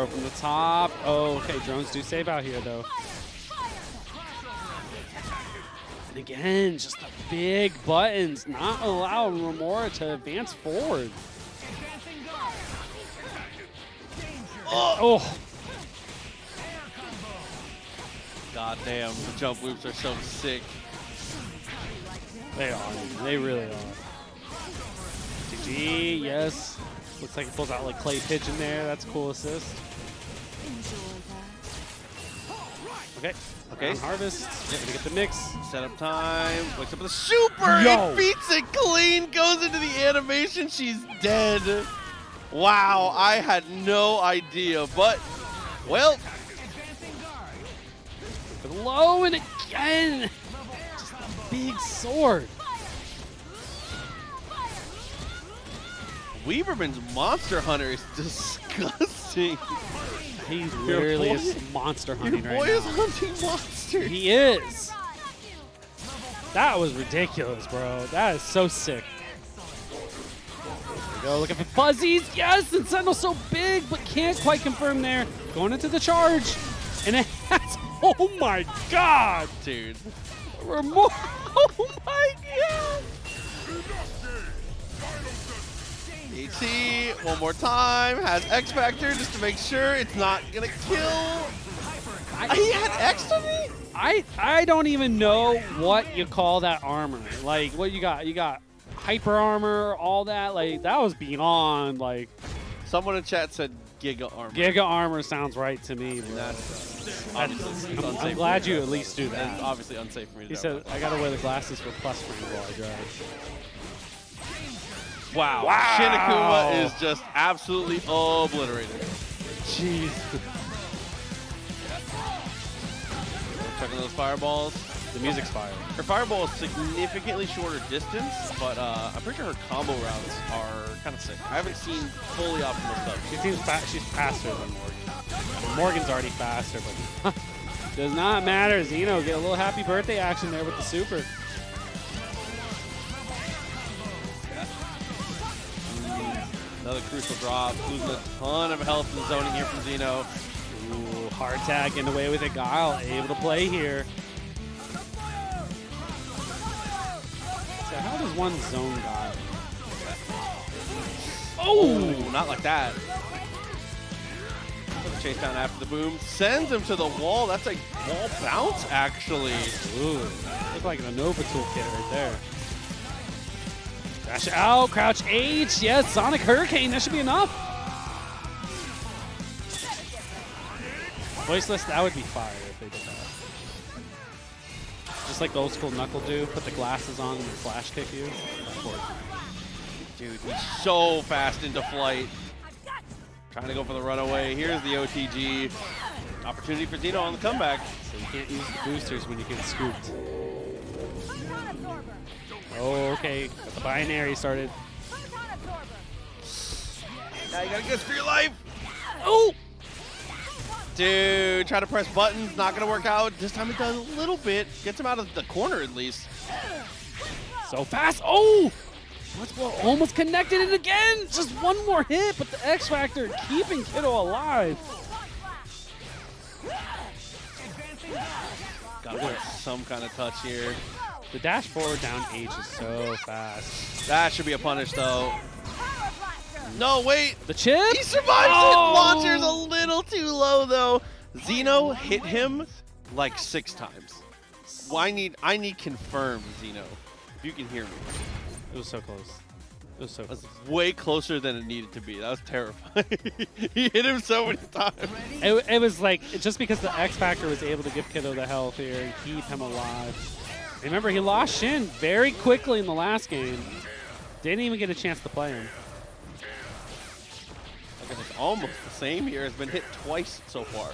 Throw from the top. Oh, okay. Drones do save out here though. And again, just the big buttons not allowing Romora to advance forward. Oh, God damn, the jump loops are so sick. they are. They really are. GG, yes. Looks like it pulls out like clay pigeon there. That's cool assist. Okay. Okay. Harvest. Gonna get the mix. Setup time. Wakes up with a super. Yo. It beats it clean. Goes into the animation. She's dead. Wow, I had no idea. But, well, low and again. Just a big sword. Weeberman's Monster Hunter is disgusting. He's Your really boy- monster Your hunting boy right is now. hunting monsters. He is. That was ridiculous, bro. That is so sick. We go, looking for fuzzies. Yes, and Sentinel's so big, but can't quite confirm there. Going into the charge. And it has, oh my god. Dude. Remor- oh my god. DT, one more time, has X Factor just to make sure it's not gonna kill. He had X to me? I, I don't even know what you call that armor. Like, what you got? You got hyper armor, all that. Like, that was beyond, like, Someone in chat said Giga Armor. Giga armor sounds right to me, that's, I'm, I'm glad you at least do that. obviously unsafe for me to He said, I gotta wear the glasses for plus range while I drive. Wow. Wow. Shin Akuma is just absolutely obliterated. Jeez. Checking those fireballs. The music's fire. Her fireball is significantly shorter distance, but uh, I'm pretty sure her combo rounds are kind of sick. I haven't seen fully optimal stuff. She seems fa- she's faster than Morgan. Morgan's already faster, but does not matter. Xeno get a little happy birthday action there with the super. Crucial drop, losing a ton of health in zoning here from Xeno. Ooh, hard tag getting away with it. Guile able to play here. So how does one zone Guile? Oh, not like that. Chase down after the boom, sends him to the wall. That's a wall bounce, actually. Ooh, look like an Nova toolkit right there. Dash out, crouch H. Yes, Sonic Hurricane. That should be enough. Voiceless, that would be fire if they did that. Just like the old school Knuckle do, put the glasses on and flash kick you. Dude, he's so fast into flight. Trying to go for the runaway. Here's the OTG. Opportunity for Xeno on the comeback. So you can't use the boosters when you get scooped. Oh, okay. Got the binary started. Now you gotta get for your life. Oh! Dude, try to press buttons, not gonna work out. This time it does a little bit. Gets him out of the corner at least. So fast. Oh! Well, almost connected it again. Just one more hit, but the X Factor keeping Kiddo alive. Gotta put some kind of touch here. The dash forward down H is so fast. That should be a punish though. No, wait. The chip? He survives Oh! it. Launcher's a little too low though. Xeno hit him like six times. Well, I need I need confirmed, Xeno. If you can hear me. It was so close. It was so close. That's way closer than it needed to be. That was terrifying. he hit him so many times. It, it was like, just because the X Factor was able to give Kiddo the health here and keep him alive. Remember, he lost Shin very quickly in the last game. Didn't even get a chance to play him. Okay, it's almost the same here. Has been hit twice so far.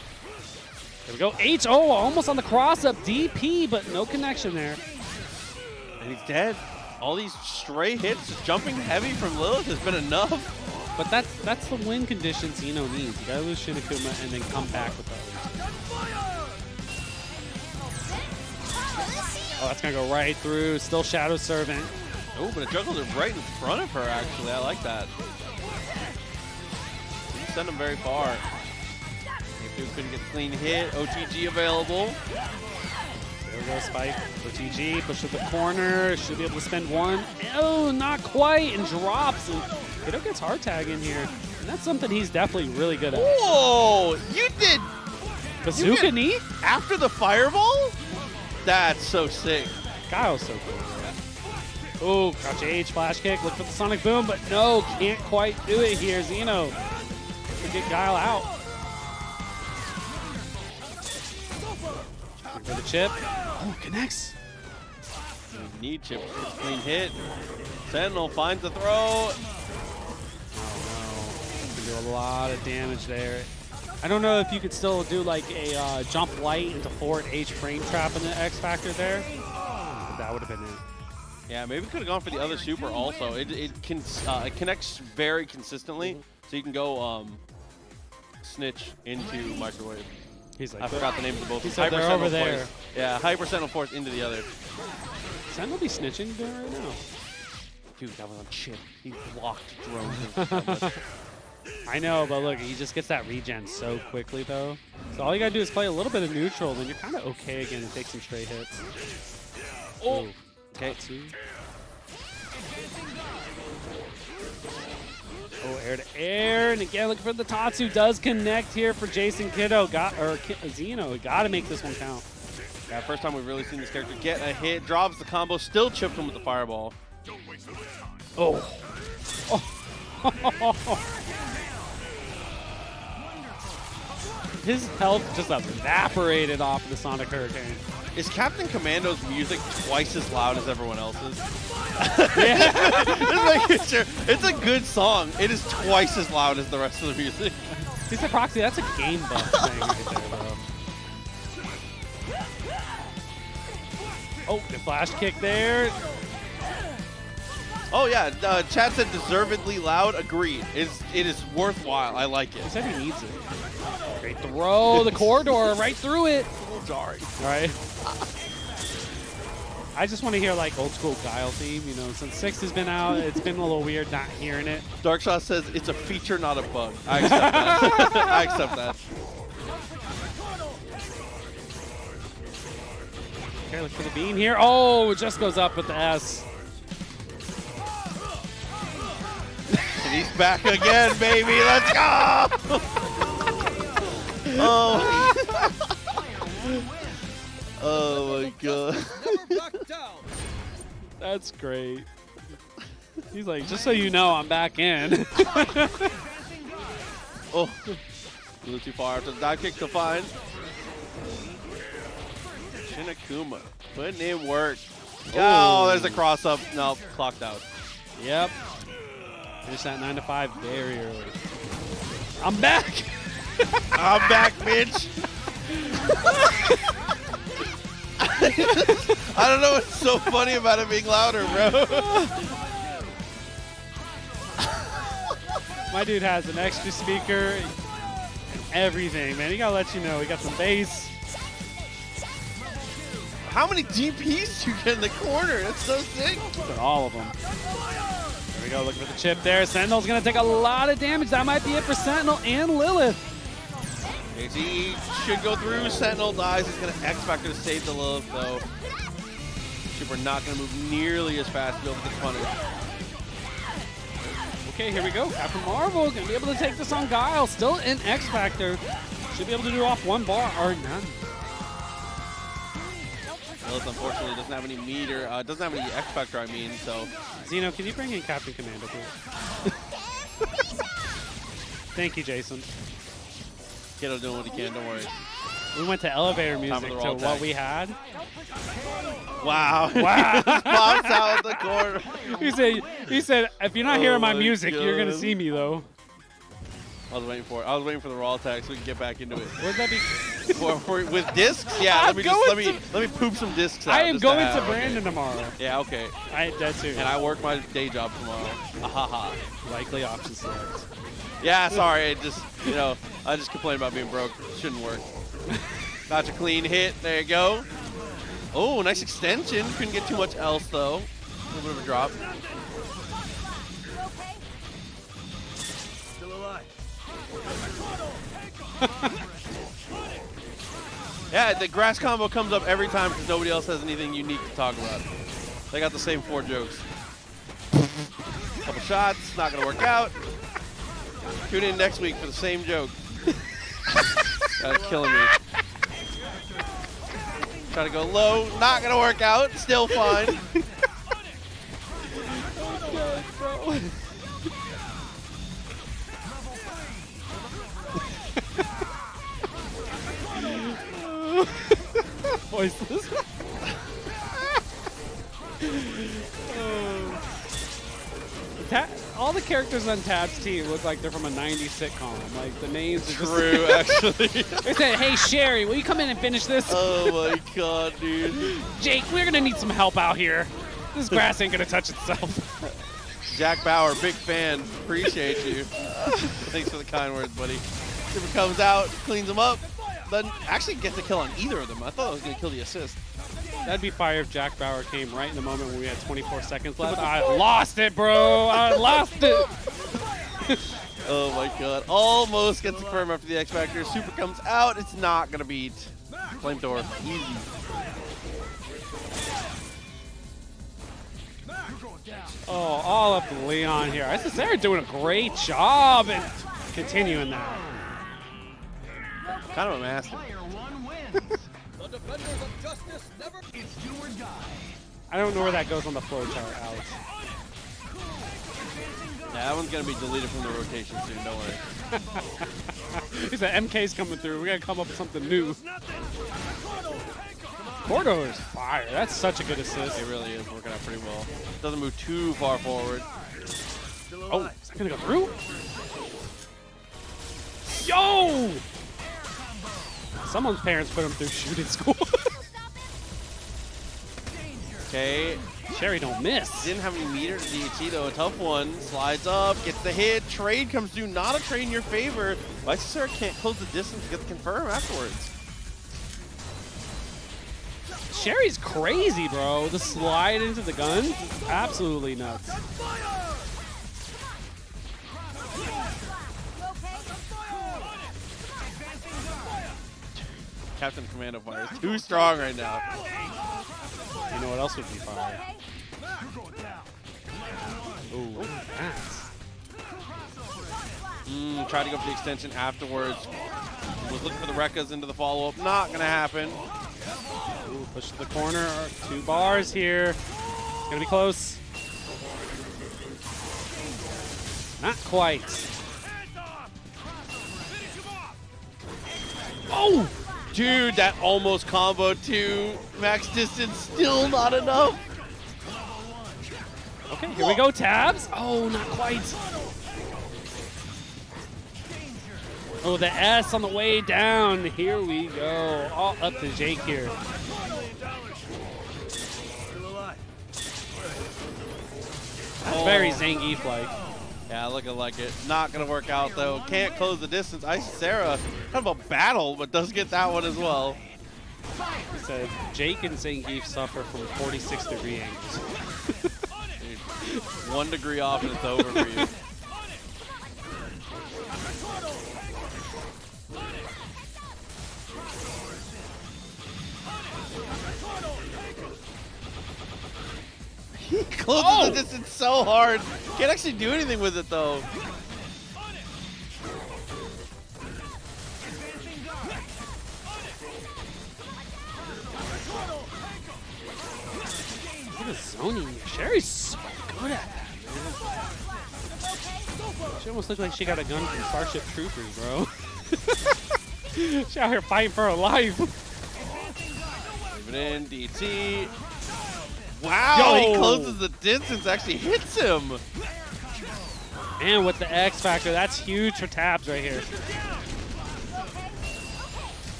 There we go. H. Oh, almost on the cross up. DP, but no connection there. And he's dead. All these stray hits, jumping heavy from Lilith has been enough. But that's that's the win condition Xeno needs. You gotta lose Shin Akuma and then come back with those. Oh, that's gonna go right through. Still Shadow Servant. Oh, but it juggles it right in front of her, actually. I like that. Didn't Send him very far. If couldn't get the clean hit. OTG available. There we go, Spike. OTG, push to the corner. Should be able to spend one. Oh, not quite. And drops. And Kiddo gets hard tag in here. And that's something he's definitely really good at. Whoa! You did Bazooka knee? after the fireball? That's so sick. Guile's so cool. Oh, crouch H, flash kick, look for the sonic boom, but no, can't quite do it here. Xeno to get Guile out. Looking for the chip. Oh, connects. Need chip. Gets a clean hit. Sentinel finds the throw. Oh no, can do a lot of damage there. I don't know if you could still do like a uh, jump light into forward H frame trap in the X Factor there. But that would have been it. Yeah, maybe could have gone for the other super also. It, it can uh, it connects very consistently, so you can go um, snitch into microwave. He's like, I forgot the names of both. He said they're over there. Force. Yeah, Hyper Sentinel Force into the other. Sentinel be snitching there right now. Dude, that was on chip. He blocked drones. I know, but look, he just gets that regen so quickly, though. So all you gotta do is play a little bit of neutral, then you're kind of okay again and take some straight hits. oh, Ooh. okay. Tatsu. Oh, air to air, and again looking for the Tatsu. Does connect here for Jasonkido. Got or Xeno. Got to make this one count. Yeah, first time we've really seen this character get a hit, drops the combo, still chipped him with the fireball. Oh. his health just evaporated off of the Sonic Hurricane. Is Captain Commando's music twice as loud as everyone else's? Yeah. Just making sure. It's a good song. It is twice as loud as the rest of the music. He said, Proxy, that's a game buff thing right there, bro. Oh, the flash kick there. Oh yeah, uh, Chad said deservedly loud. Agreed. It's it is worthwhile. I like it. He said he needs it. Great throw, the corridor right through it. Sorry. All right. I just want to hear like old school Guile theme. You know, since six has been out, it's been a little weird not hearing it. Darkshot says it's a feature, not a bug. I accept that. I accept that. Okay, look for the beam here. Oh, it just goes up with the S. And he's back again, baby. Let's go. Oh. oh my god. That's great. He's like, just so you know, I'm back in. Oh. A little too far after the dive kick to find. Shin Akuma putting in work. Oh, Oh. there's a cross up. No, clocked out. yep. Finish that nine to five very early. I'm back. I'm back, bitch. I don't know what's so funny about it being louder, bro. My dude has an extra speaker, and everything, man. He gotta let you know. He got some bass. How many DPs do you get in the corner? That's so sick. All of them. There we go, looking for the chip there. Sentinel's gonna take a lot of damage. That might be it for Sentinel and Lilith. AT should go through. Sentinel dies. He's going to X Factor to save the Lilith, though. Super not going to move nearly as fast to be able to get punished. Okay, here we go. Captain Marvel gonna be able to take this on Guile. Still in X Factor. Should be able to do off one bar or none. Lilith, unfortunately, doesn't have any meter. Uh, doesn't have any X Factor, I mean, so. Xeno, can you bring in Captain Commando, please? Thank you, Jason. Kiddo doing what he can, don't worry. We went to elevator music to what tag. we had. Wow. Wow. Out the corner. He said, he said, if you're not Oh hearing my oh, my music, you're gonna see me though. I was waiting for it. I was waiting for the raw tag so we can get back into it. Would that be? For, for, with discs? Yeah, I'm let me just let me going let me poop some discs out. I am to going to have. Brandon tomorrow. Yeah, okay. I that too. And I work my day job tomorrow. Ahaha. likely option select. Yeah, sorry. It just you know, I just complained about being broke. Shouldn't work. Got your clean hit. There you go. Oh, nice extension. Couldn't get too much else though. A little bit of a drop. Still alive. Yeah, the grass combo comes up every time because nobody else has anything unique to talk about. They got the same four jokes. Couple shots, not gonna work out. Tune in next week for the same joke. Killing me. Try to go low, not gonna work out, still fine. Voiceless. Oh. Ta- all the characters on Tab's team look like they're from a 90s sitcom. Like the names are True, actually. They said, "Hey Sherry, will you come in and finish this?" oh my god, dude. Jake, we're gonna need some help out here. This grass ain't gonna touch itself. Jack Bauer, big fan. Appreciate you. Thanks for the kind words, buddy. Super comes out, cleans him up. Doesn't actually gets the kill on either of them. I thought I was going to kill the assist. That'd be fire if Jack Bauer came right in the moment when we had 24 seconds left. I lost it, bro. I lost it. Oh my god. Almost gets the firm after the X Factor. Super comes out. It's not going to beat. Flamethrower. Easy. Oh, all up to Leon here. I said they're doing a great job and continuing that. Kind of a master. I don't know where that goes on the flow chart, Alex. that one's gonna be deleted from the rotation soon. Don't worry. He said MK's coming through. We gotta come up with something new. Corridor's fire. That's such a good assist. It really is working out pretty well. Doesn't move too far forward. Oh, is that gonna go through? Yo! Someone's parents put him through shooting school. Okay, Sherry don't miss. didn't have any meter to DHC though. A tough one. Slides up, gets the hit. Trade comes through. Not a trade in your favor. Leicester can't close the distance to get the confirm afterwards. Sherry's crazy, bro. The slide into the gun, absolutely nuts. Captain Commando Fire is too strong right now. You know what else would be fire? Ooh, that's. Mm, tried to go for the extension afterwards. Was looking for the Rekkas into the follow-up. Not gonna happen. Ooh, push to the corner. Two bars here. Gonna be close. Not quite. Oh! Dude, that almost combo too. Max distance still not enough. Okay, here we go, tabs. Oh, not quite. Oh, the S on the way down. Here we go. All up to Jake here. That's oh. very Zangief-like. Yeah, looking like it. Not gonna work out though. Can't close the distance. Isicera, kind of a battle, but does get that one as well. He said Jake and Zangief suffer from 46 degree angles. Dude, one degree off and it's over for you. He closes Oh! the distance so hard. Can't actually do anything with it though. Look at the zoning. Sherry's so good at that. man. She almost looked like she got a gun from Starship Troopers, bro. she out here fighting for her life. Leave it in, DT. Wow, Yo, he closes the distance, actually hits him. And with the X Factor, that's huge for tabs right here.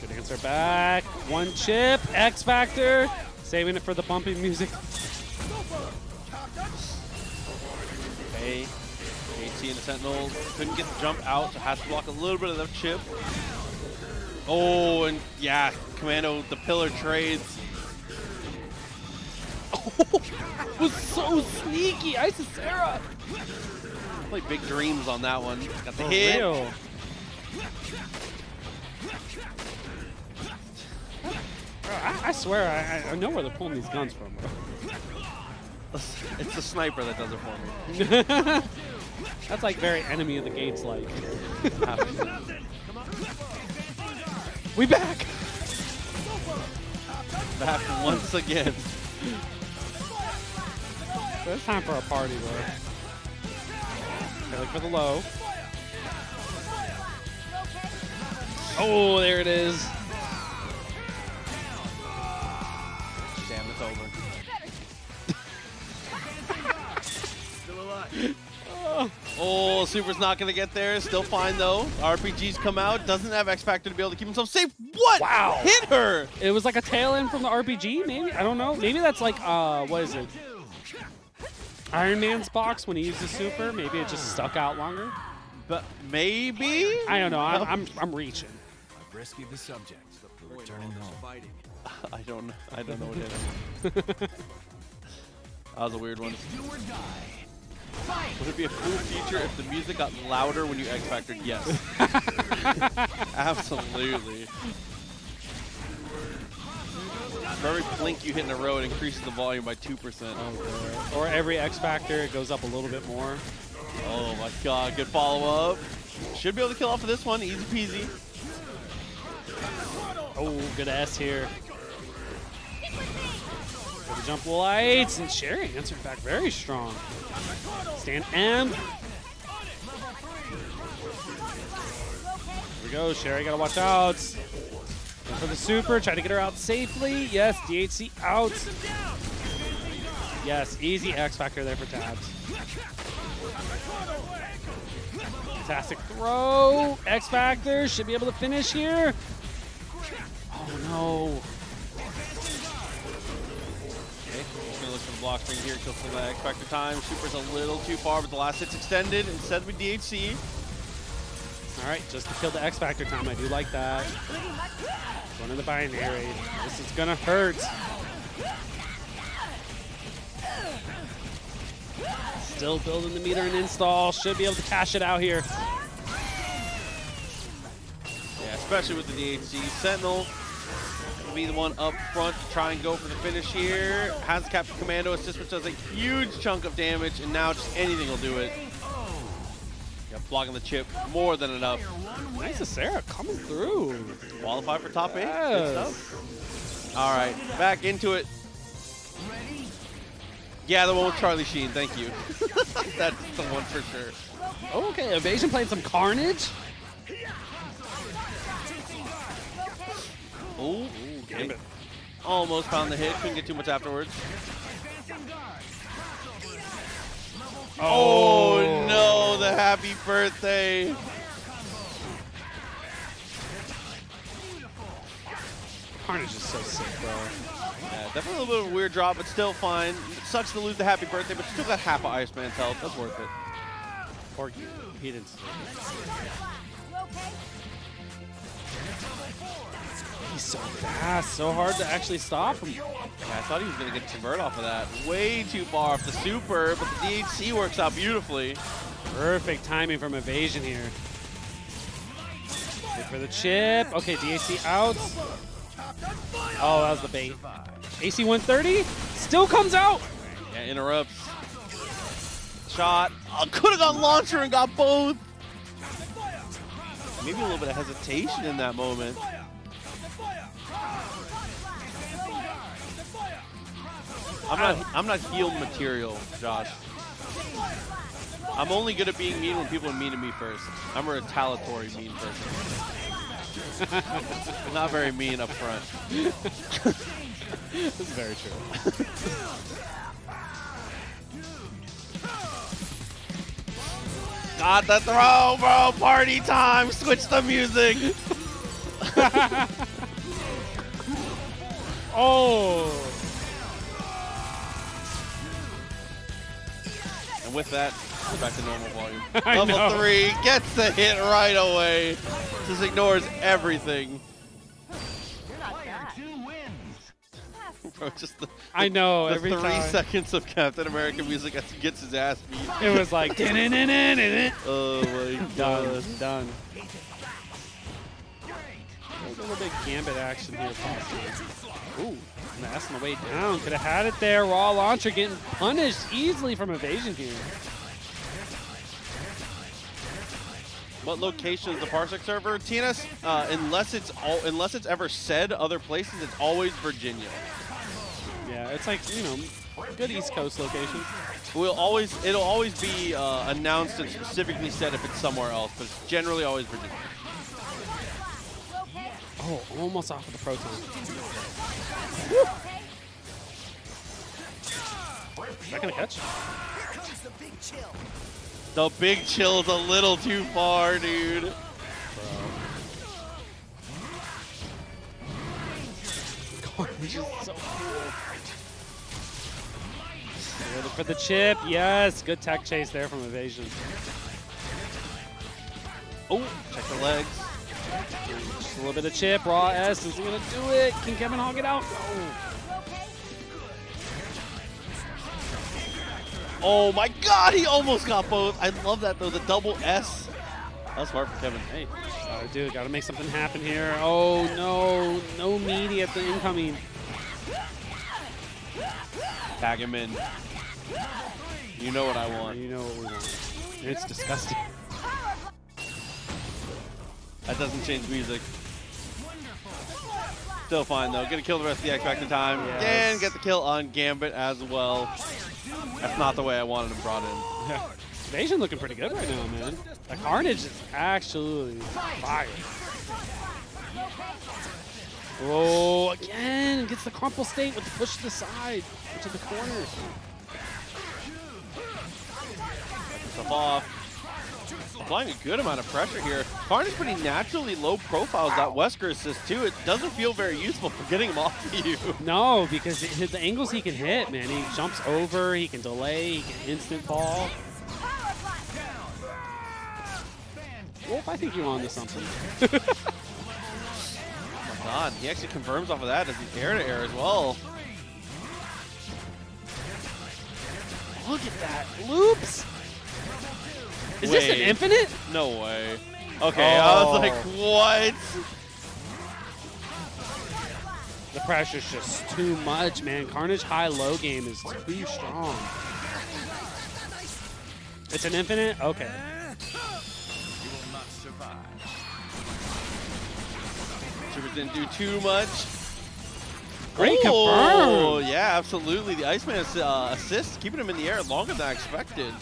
Good answer back. One chip, X Factor. Saving it for the bumping music. Okay, AT and the Sentinel couldn't get the jump out, so has to block a little bit of the chip. Oh, and yeah, Commando, the pillar trades. Oh, was so sneaky. Isicera. Play big dreams on that one. Got the For hit. real. I, I swear, I, I know where they're pulling these guns from. It's the sniper that does it for me. That's like very enemy of the gates like. We back! Back once again. It's time for a party, bro. Okay, look for the low. Oh, there it is. Damn, it's over. Oh, Super's not going to get there. Still fine, though. RPG's come out. Doesn't have X Factor to be able to keep himself safe. What? Wow. Hit her. It was like a tail end from the RPG, maybe? I don't know. Maybe that's like, uh, what is it? Iron Man's box when he uses super. Maybe it just stuck out longer. But maybe? I don't know. I'm, I'm, I'm reaching. I've rescued the subject. We're returning home. I don't know. I don't know what hit him. that was a weird one. Would it be a cool feature if the music got louder when you X Factored? Yes. Absolutely. For every blink you hit in a row, it increases the volume by 2%. Or every X Factor, it goes up a little bit more. Oh my god, good follow up. Should be able to kill off of this one, easy peasy. Oh, good S here. For the jump lights, and Sherry answered back very strong. Stand M. Here we go, Sherry, gotta watch out. Going for the super, try to get her out safely. Yes, DHC out. Yes, easy X Factor there for Tabs. Fantastic throw. X Factor should be able to finish here. Oh no. Block screen here, kill some of that X Factor time. Super's a little too far, but the last hit's extended instead with DHC. All right, just to kill the X Factor time. I do like that. Going to the binary. This is gonna hurt. Still building the meter and install. Should be able to cash it out here. Yeah, especially with the DHC. Sentinel be the one up front to try and go for the finish here. Has Captain Commando assist, which does a huge chunk of damage, and now just anything will do it. Yeah, blocking the chip more than enough. Nice of Sarah coming through. Qualify for top eight. Yes. Good stuff. All right, back into it. Yeah, the one with Charlie Sheen. Thank you. That's the one for sure. Okay, Evasion playing some Carnage. Ooh, okay. Almost found the hit. Couldn't get too much afterwards. Oh. oh, no, the happy birthday. Carnage is so sick, bro. Yeah, definitely a little bit of a weird drop, but still fine. Sucks to lose the happy birthday, but still got half of Iceman's health. That's worth it. Or you. he didn't. He's so fast, so hard to actually stop him. Yeah, I thought he was going to get convert off of that. Way too far off the super, but the DHC works out beautifully. Perfect timing from Evasion here. For the chip. Okay, DHC out. Oh, that was the bait. AC 130 still comes out. Yeah, interrupts. Shot. Uh, Could have gone launcher and got both. Maybe a little bit of hesitation in that moment. I'm not. I'm not heal material, Josh. I'm only good at being mean when people are mean to me first. I'm a retaliatory mean person. Not very mean up front. This is very true. Got the throw, bro. Party time. Switch the music. Oh. And with that, we're back to normal volume. Level know. three gets the hit right away. Just ignores everything. Bro, just the, I know, the every three time. seconds of Captain America music as he gets his ass beat. It was like. Oh my done, god. done. A little bit gambit action here, possibly. Ooh, Mass on the way down. Could have had it there. Raw launcher getting punished easily from evasion here. What location is the Parsec server? TNS, uh, unless it's all, unless it's ever said other places, it's always Virginia. Yeah, it's like, you know, good East Coast location. We'll always, it'll always be uh, announced and specifically said if it's somewhere else, but it's generally always Virginia. Oh, almost off of the proton. Is that gonna catch? The big chill is a little too far, dude. Which is so cool. Look for the chip. Yes, good tech chase there from evasion. Oh, check the legs. Just a little bit of chip. Raw S is he gonna do it. Can Kevin Hog it out? No. Oh my god, he almost got both. I love that though, the double S. That's hard for Kevin. Hey, gotta do it. Gotta make something happen here. Oh no, no meaty at the incoming. Tag him in. You know what I want. You know what we want. It's disgusting. That doesn't change music. Still fine though. Gonna kill the rest of the X Factor time. Yes. And get the kill on Gambit as well. That's not the way I wanted him brought in. Evasion looking pretty good right now, man. The Carnage is actually fire. Oh, again, gets the crumple state with the push to the side, to the corner. Stuff off. Applying a good amount of pressure here. Karn is pretty naturally low profile that Wesker assist too. It doesn't feel very useful for getting him off of you. No, because it, the angles he can hit, man, he jumps over, he can delay, he can instant fall. Wolf, I think you're on to something. Oh my god, he actually confirms off of that as he's air to air as well. Look at that. Loops. Is this an infinite? No way. Okay, I was like, Oh. what? The pressure's just too much, man. Carnage high-low game is too strong. It's an infinite? Okay. Super didn't do too much. Great oh, confirm. yeah, absolutely. The Iceman ass- uh, assist, keeping him in the air longer than I expected.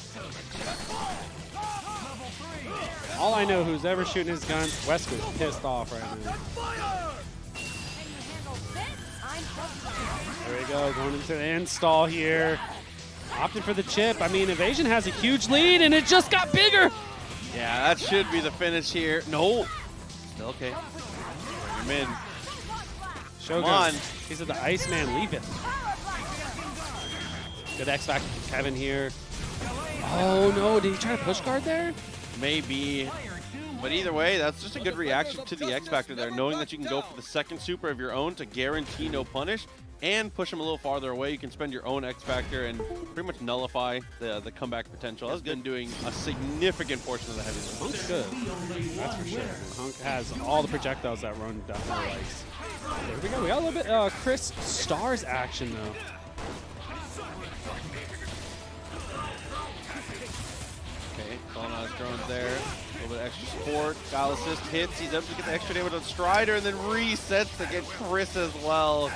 All I know who's ever shooting his guns, Wesker's pissed off right now. There we go, going into the install here. Opting for the chip. I mean, Evasion has a huge lead, and it just got bigger. Yeah, that should be the finish here. No. Still okay. Bring him in. Shogun. Come on. He said the Iceman leave it. Good X Factor from Kevin here. Oh no, did he try to push guard there? Maybe. But either way, that's just a good reaction to the X Factor there, knowing that you can go for the second super of your own to guarantee no punish and push him a little farther away. You can spend your own X Factor and pretty much nullify the, the comeback potential. That's good doing a significant portion of the heavy load. Hunk's good. That's for sure. Hunk has all the projectiles that Ronan definitely likes. There we go. We got a little bit uh, Chris Stars action though. Calling out his drones there. A little bit extra support. Guile assist hits. He's able to get the extra damage on Strider and then resets to get Chris as well.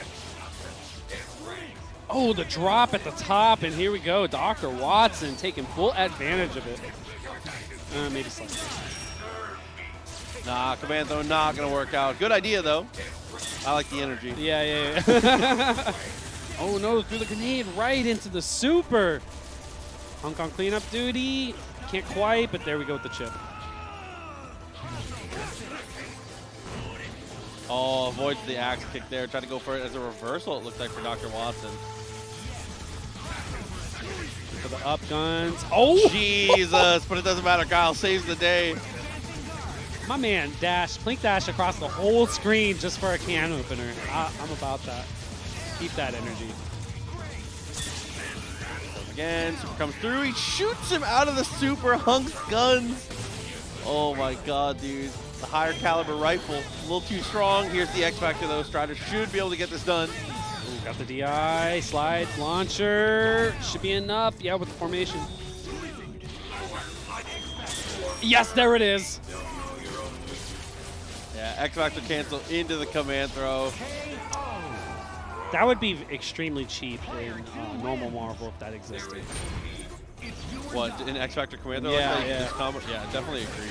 Oh, the drop at the top, and here we go. Dr. Watson taking full advantage of it. Uh, maybe slightly. Nah, command throw not gonna work out. Good idea though. I like the energy. Yeah, yeah, yeah. oh no, threw the grenade right into the super. Hong Kong cleanup duty. Can't quite, but there we go with the chip. Oh, avoids the axe kick there. Tried to go for it as a reversal, it looks like, for Dr. Watson. For the up guns. Oh! Jesus, but it doesn't matter. Guile saves the day. My man dash, blink dash across the whole screen just for a can opener. I, I'm about that. Keep that energy. Again, super comes through. He shoots him out of the super Hunk's guns. Oh my god, dude. The higher caliber rifle, a little too strong. Here's the X Factor though. Strider should be able to get this done. Ooh, got the DI, slide, launcher. Should be enough. Yeah, with the formation. Yes, there it is. Yeah, X Factor cancel into the command throw. That would be extremely cheap in uh, normal Marvel if that existed. What, in X Factor command throw? Yeah, Like, yeah. combo- yeah, definitely agree.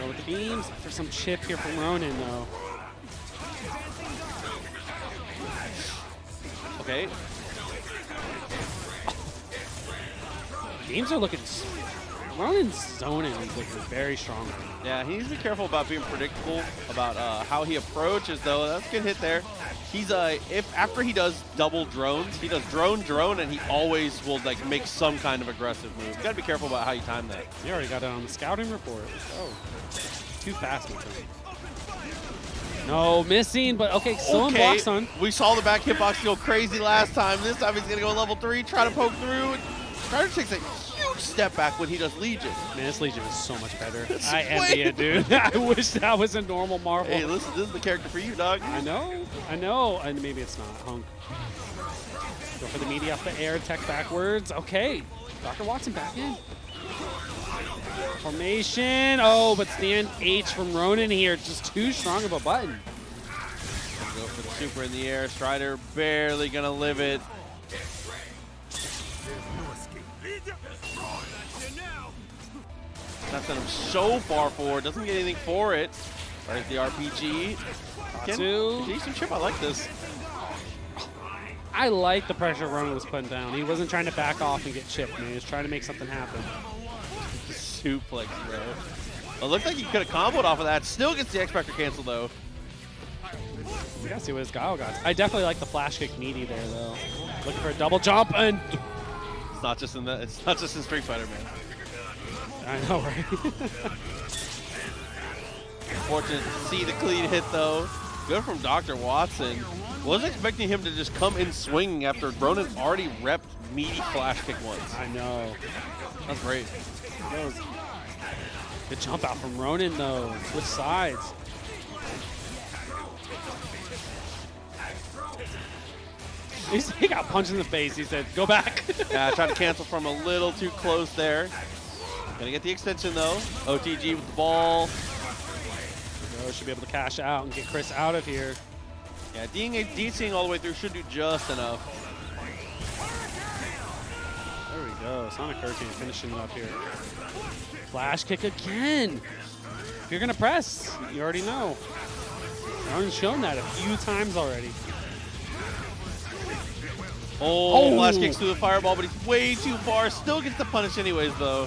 Go with the beams. For some chip here from Ronan, though. Okay, Beams are looking. S- Ronan's zoning is looking very strong. Yeah, he needs to be careful about being predictable about uh, how he approaches. Though that's a good hit there. He's uh, if after he does double drones, he does drone drone, and he always will like make some kind of aggressive move. You gotta be careful about how you time that. You already got it on the scouting report. Oh, too fast, my friend. No, missing, but okay, still in block son. we saw the back hitbox go crazy last time. This time he's gonna go level three, try to poke through. Strider takes a step back when he does Legion. Man, this Legion is so much better. It's I envy it, dude. I wish that was a normal Marvel. Hey, listen, this is the character for you, dog. I know, I know, and maybe it's not. Hunk. Go for the meaty off the air, tech backwards. Okay, Dr. Watson back in. Formation. Oh, but stand H from Ronan here. Just too strong of a button. Go for the super in the air. Strider barely gonna live it. That sent him so far forward. Doesn't get anything for it. Right the RPG. Two. decent chip. I like this. I like the pressure Ronan was putting down. He wasn't trying to back off and get chipped, man. He was trying to make something happen. Suplex, bro. It looked like he could have comboed off of that. Still gets the X Factor cancel though. We gotta see what his guile got. I definitely like the flash kick meaty there, though. Looking for a double jump, and It's not just in the. It's not just in Street Fighter, man. I know, right? Fortunate to see the clean hit though. Good from Dr. Watson. Wasn't expecting him to just come in swinging after Ronan already repped meaty flash kick once. I know. That's great. Good jump out from Ronan, though. Switch sides. He's- He got punched in the face. He said, "Go back." Yeah, tried to cancel from a little too close there. Gonna get the extension though. OTG with the ball. Yo, should be able to cash out and get Chris out of here. Yeah, DCing all the way through should do just enough. There we go. Sonic Hurricane finishing up here. Flash kick again. If you're gonna press, you already know. Ron's shown that a few times already. Oh, Oh. flash kicks through the fireball, but he's way too far. Still gets the punish anyways though.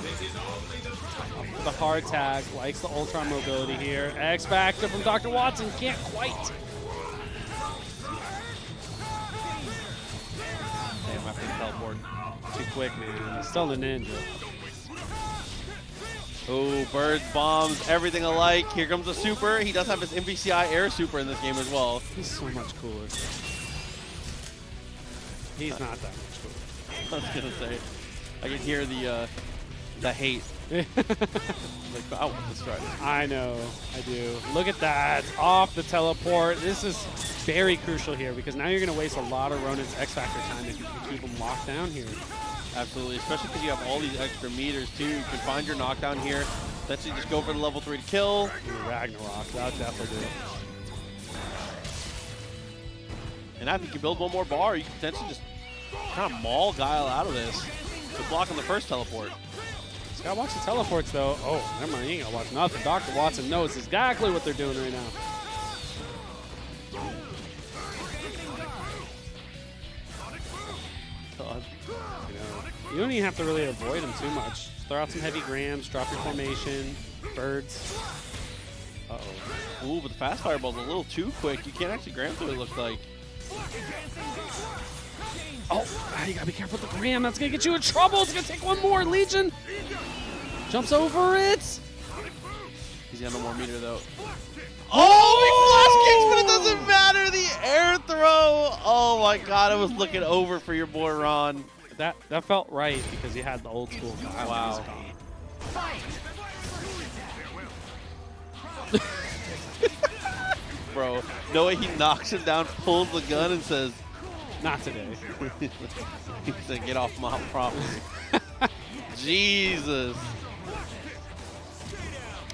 The hard tag likes the Ultron mobility here. X Factor from Dr. Watson can't quite. Damn, after the teleport. Too quick, man. He's still the ninja. Oh, birds, bombs, everything alike. Here comes the super. He does have his MVCI air super in this game as well. He's so much cooler. He's not that much I was gonna say, I can hear the uh, the hate. cooler. Like, I want this strider. I know, I do. Look at that, off the teleport. This is very crucial here because now you're going to waste a lot of Ronan's X Factor time if you can keep him locked down here. Absolutely, especially because you have all these extra meters too. You can find your knockdown here. Let's just go for the level three to kill. Ooh, Ragnarok, that would definitely do it. And after you can build one more bar, you can potentially just kind of maul Guile out of this. To block on the first teleport. Just gotta watch the teleports though. Oh, never mind, you ain't gotta watch nothing. Dr. Watson knows exactly what they're doing right now. God. You know, you don't even have to really avoid him too much. Just throw out some heavy grams, drop your formation, birds. Uh-oh. Ooh, but the fast fireball's a little too quick. You can't actually gram through it, looks like. Oh, you gotta be careful with the gram. That's gonna get you in trouble. It's gonna take one more. Legion jumps over it. He's got no more meter though. Oh, oh, oh he flash kicks, but it doesn't oh. matter. The air throw. Oh my god, I was looking over for your boy Ron. That that felt right because he had the old school guy. Wow. Bro, no way he knocks him down, pulls the gun, and says, Not today. he said, get off my property. Jesus.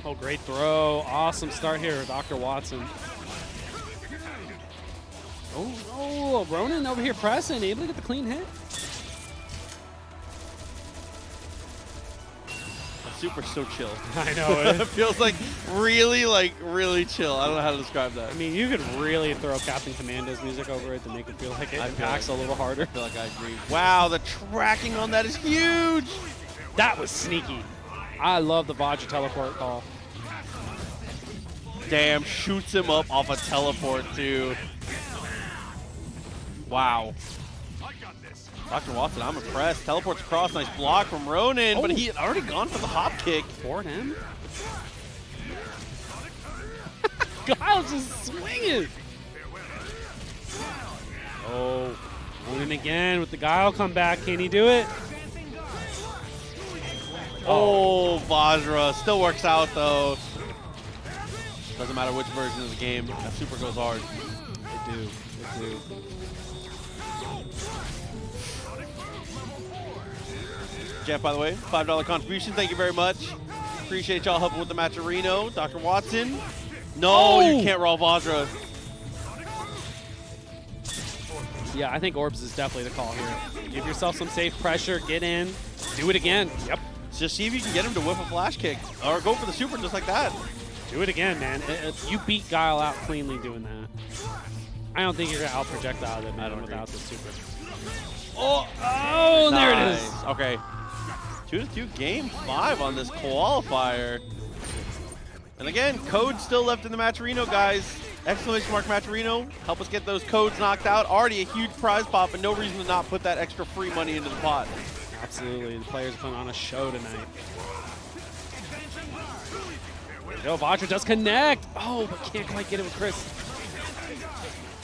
Oh, great throw. Awesome start here, Dr. Watson. Oh, oh, Ronan over here pressing, able to get the clean hit. Super so chill. I know. it feels like really, like really chill. I don't know how to describe that. I mean, you could really throw Captain Commando's music over it to make it feel like it I impacts like- a little harder. I feel like I agree. Wow, the tracking on that is huge. That was sneaky. I love the Vajra teleport call. Damn, shoots him up off a teleport too. Wow. Dr. Watson, I'm impressed. Teleports across, nice block from Ronan, but Oh. he had oh. already gone for the hop kick. For him. Guile's just swinging. Oh, Ronan again with the Guile comeback. Can he do it? Oh. oh, Vajra. Still works out though. Doesn't matter which version of the game. That super goes hard. They do. They do. Jeff, by the way, $5 contribution. Thank you very much. Appreciate y'all helping with the Matcherino. Dr. Watson. No, oh! you Oh! can't roll Vajra. Yeah, I think Orbs is definitely the call here. Give yourself some safe pressure, get in, do it again. Yep. Just see if you can get him to whiff a flash kick. Or go for the super just like that. Do it again, man. It- it- you beat Guile out cleanly doing that. I don't think you're going to out projectile them I even agree. without the super. Oh, oh, and there it is. Okay. Two to two, game five on this qualifier. And again, codes still left in the Matcherino, guys. Exclamation mark Matcherino. Help us get those codes knocked out. Already a huge prize pop, and no reason to not put that extra free money into the pot. Absolutely. The players are putting on a show tonight. Yo, Vajra does connect. Oh, but can't quite get it with Chris.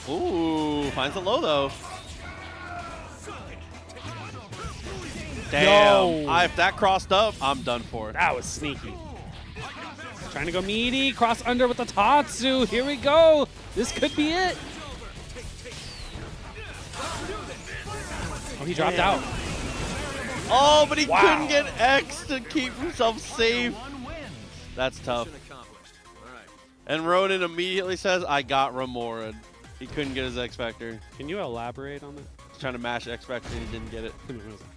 Ooh, finds the low though. Damn. Yo. I, if that crossed up, I'm done for. That was sneaky. Trying to go meaty, cross under with the Tatsu. Here we go. This could be it. Oh, he dropped Damn. out. Oh, but he Wow. couldn't get X to keep himself safe. That's tough. And Ronan immediately says, I got Ramoran. He couldn't get his X Factor. Can you elaborate on that? He's trying to mash X Factor and he didn't get it.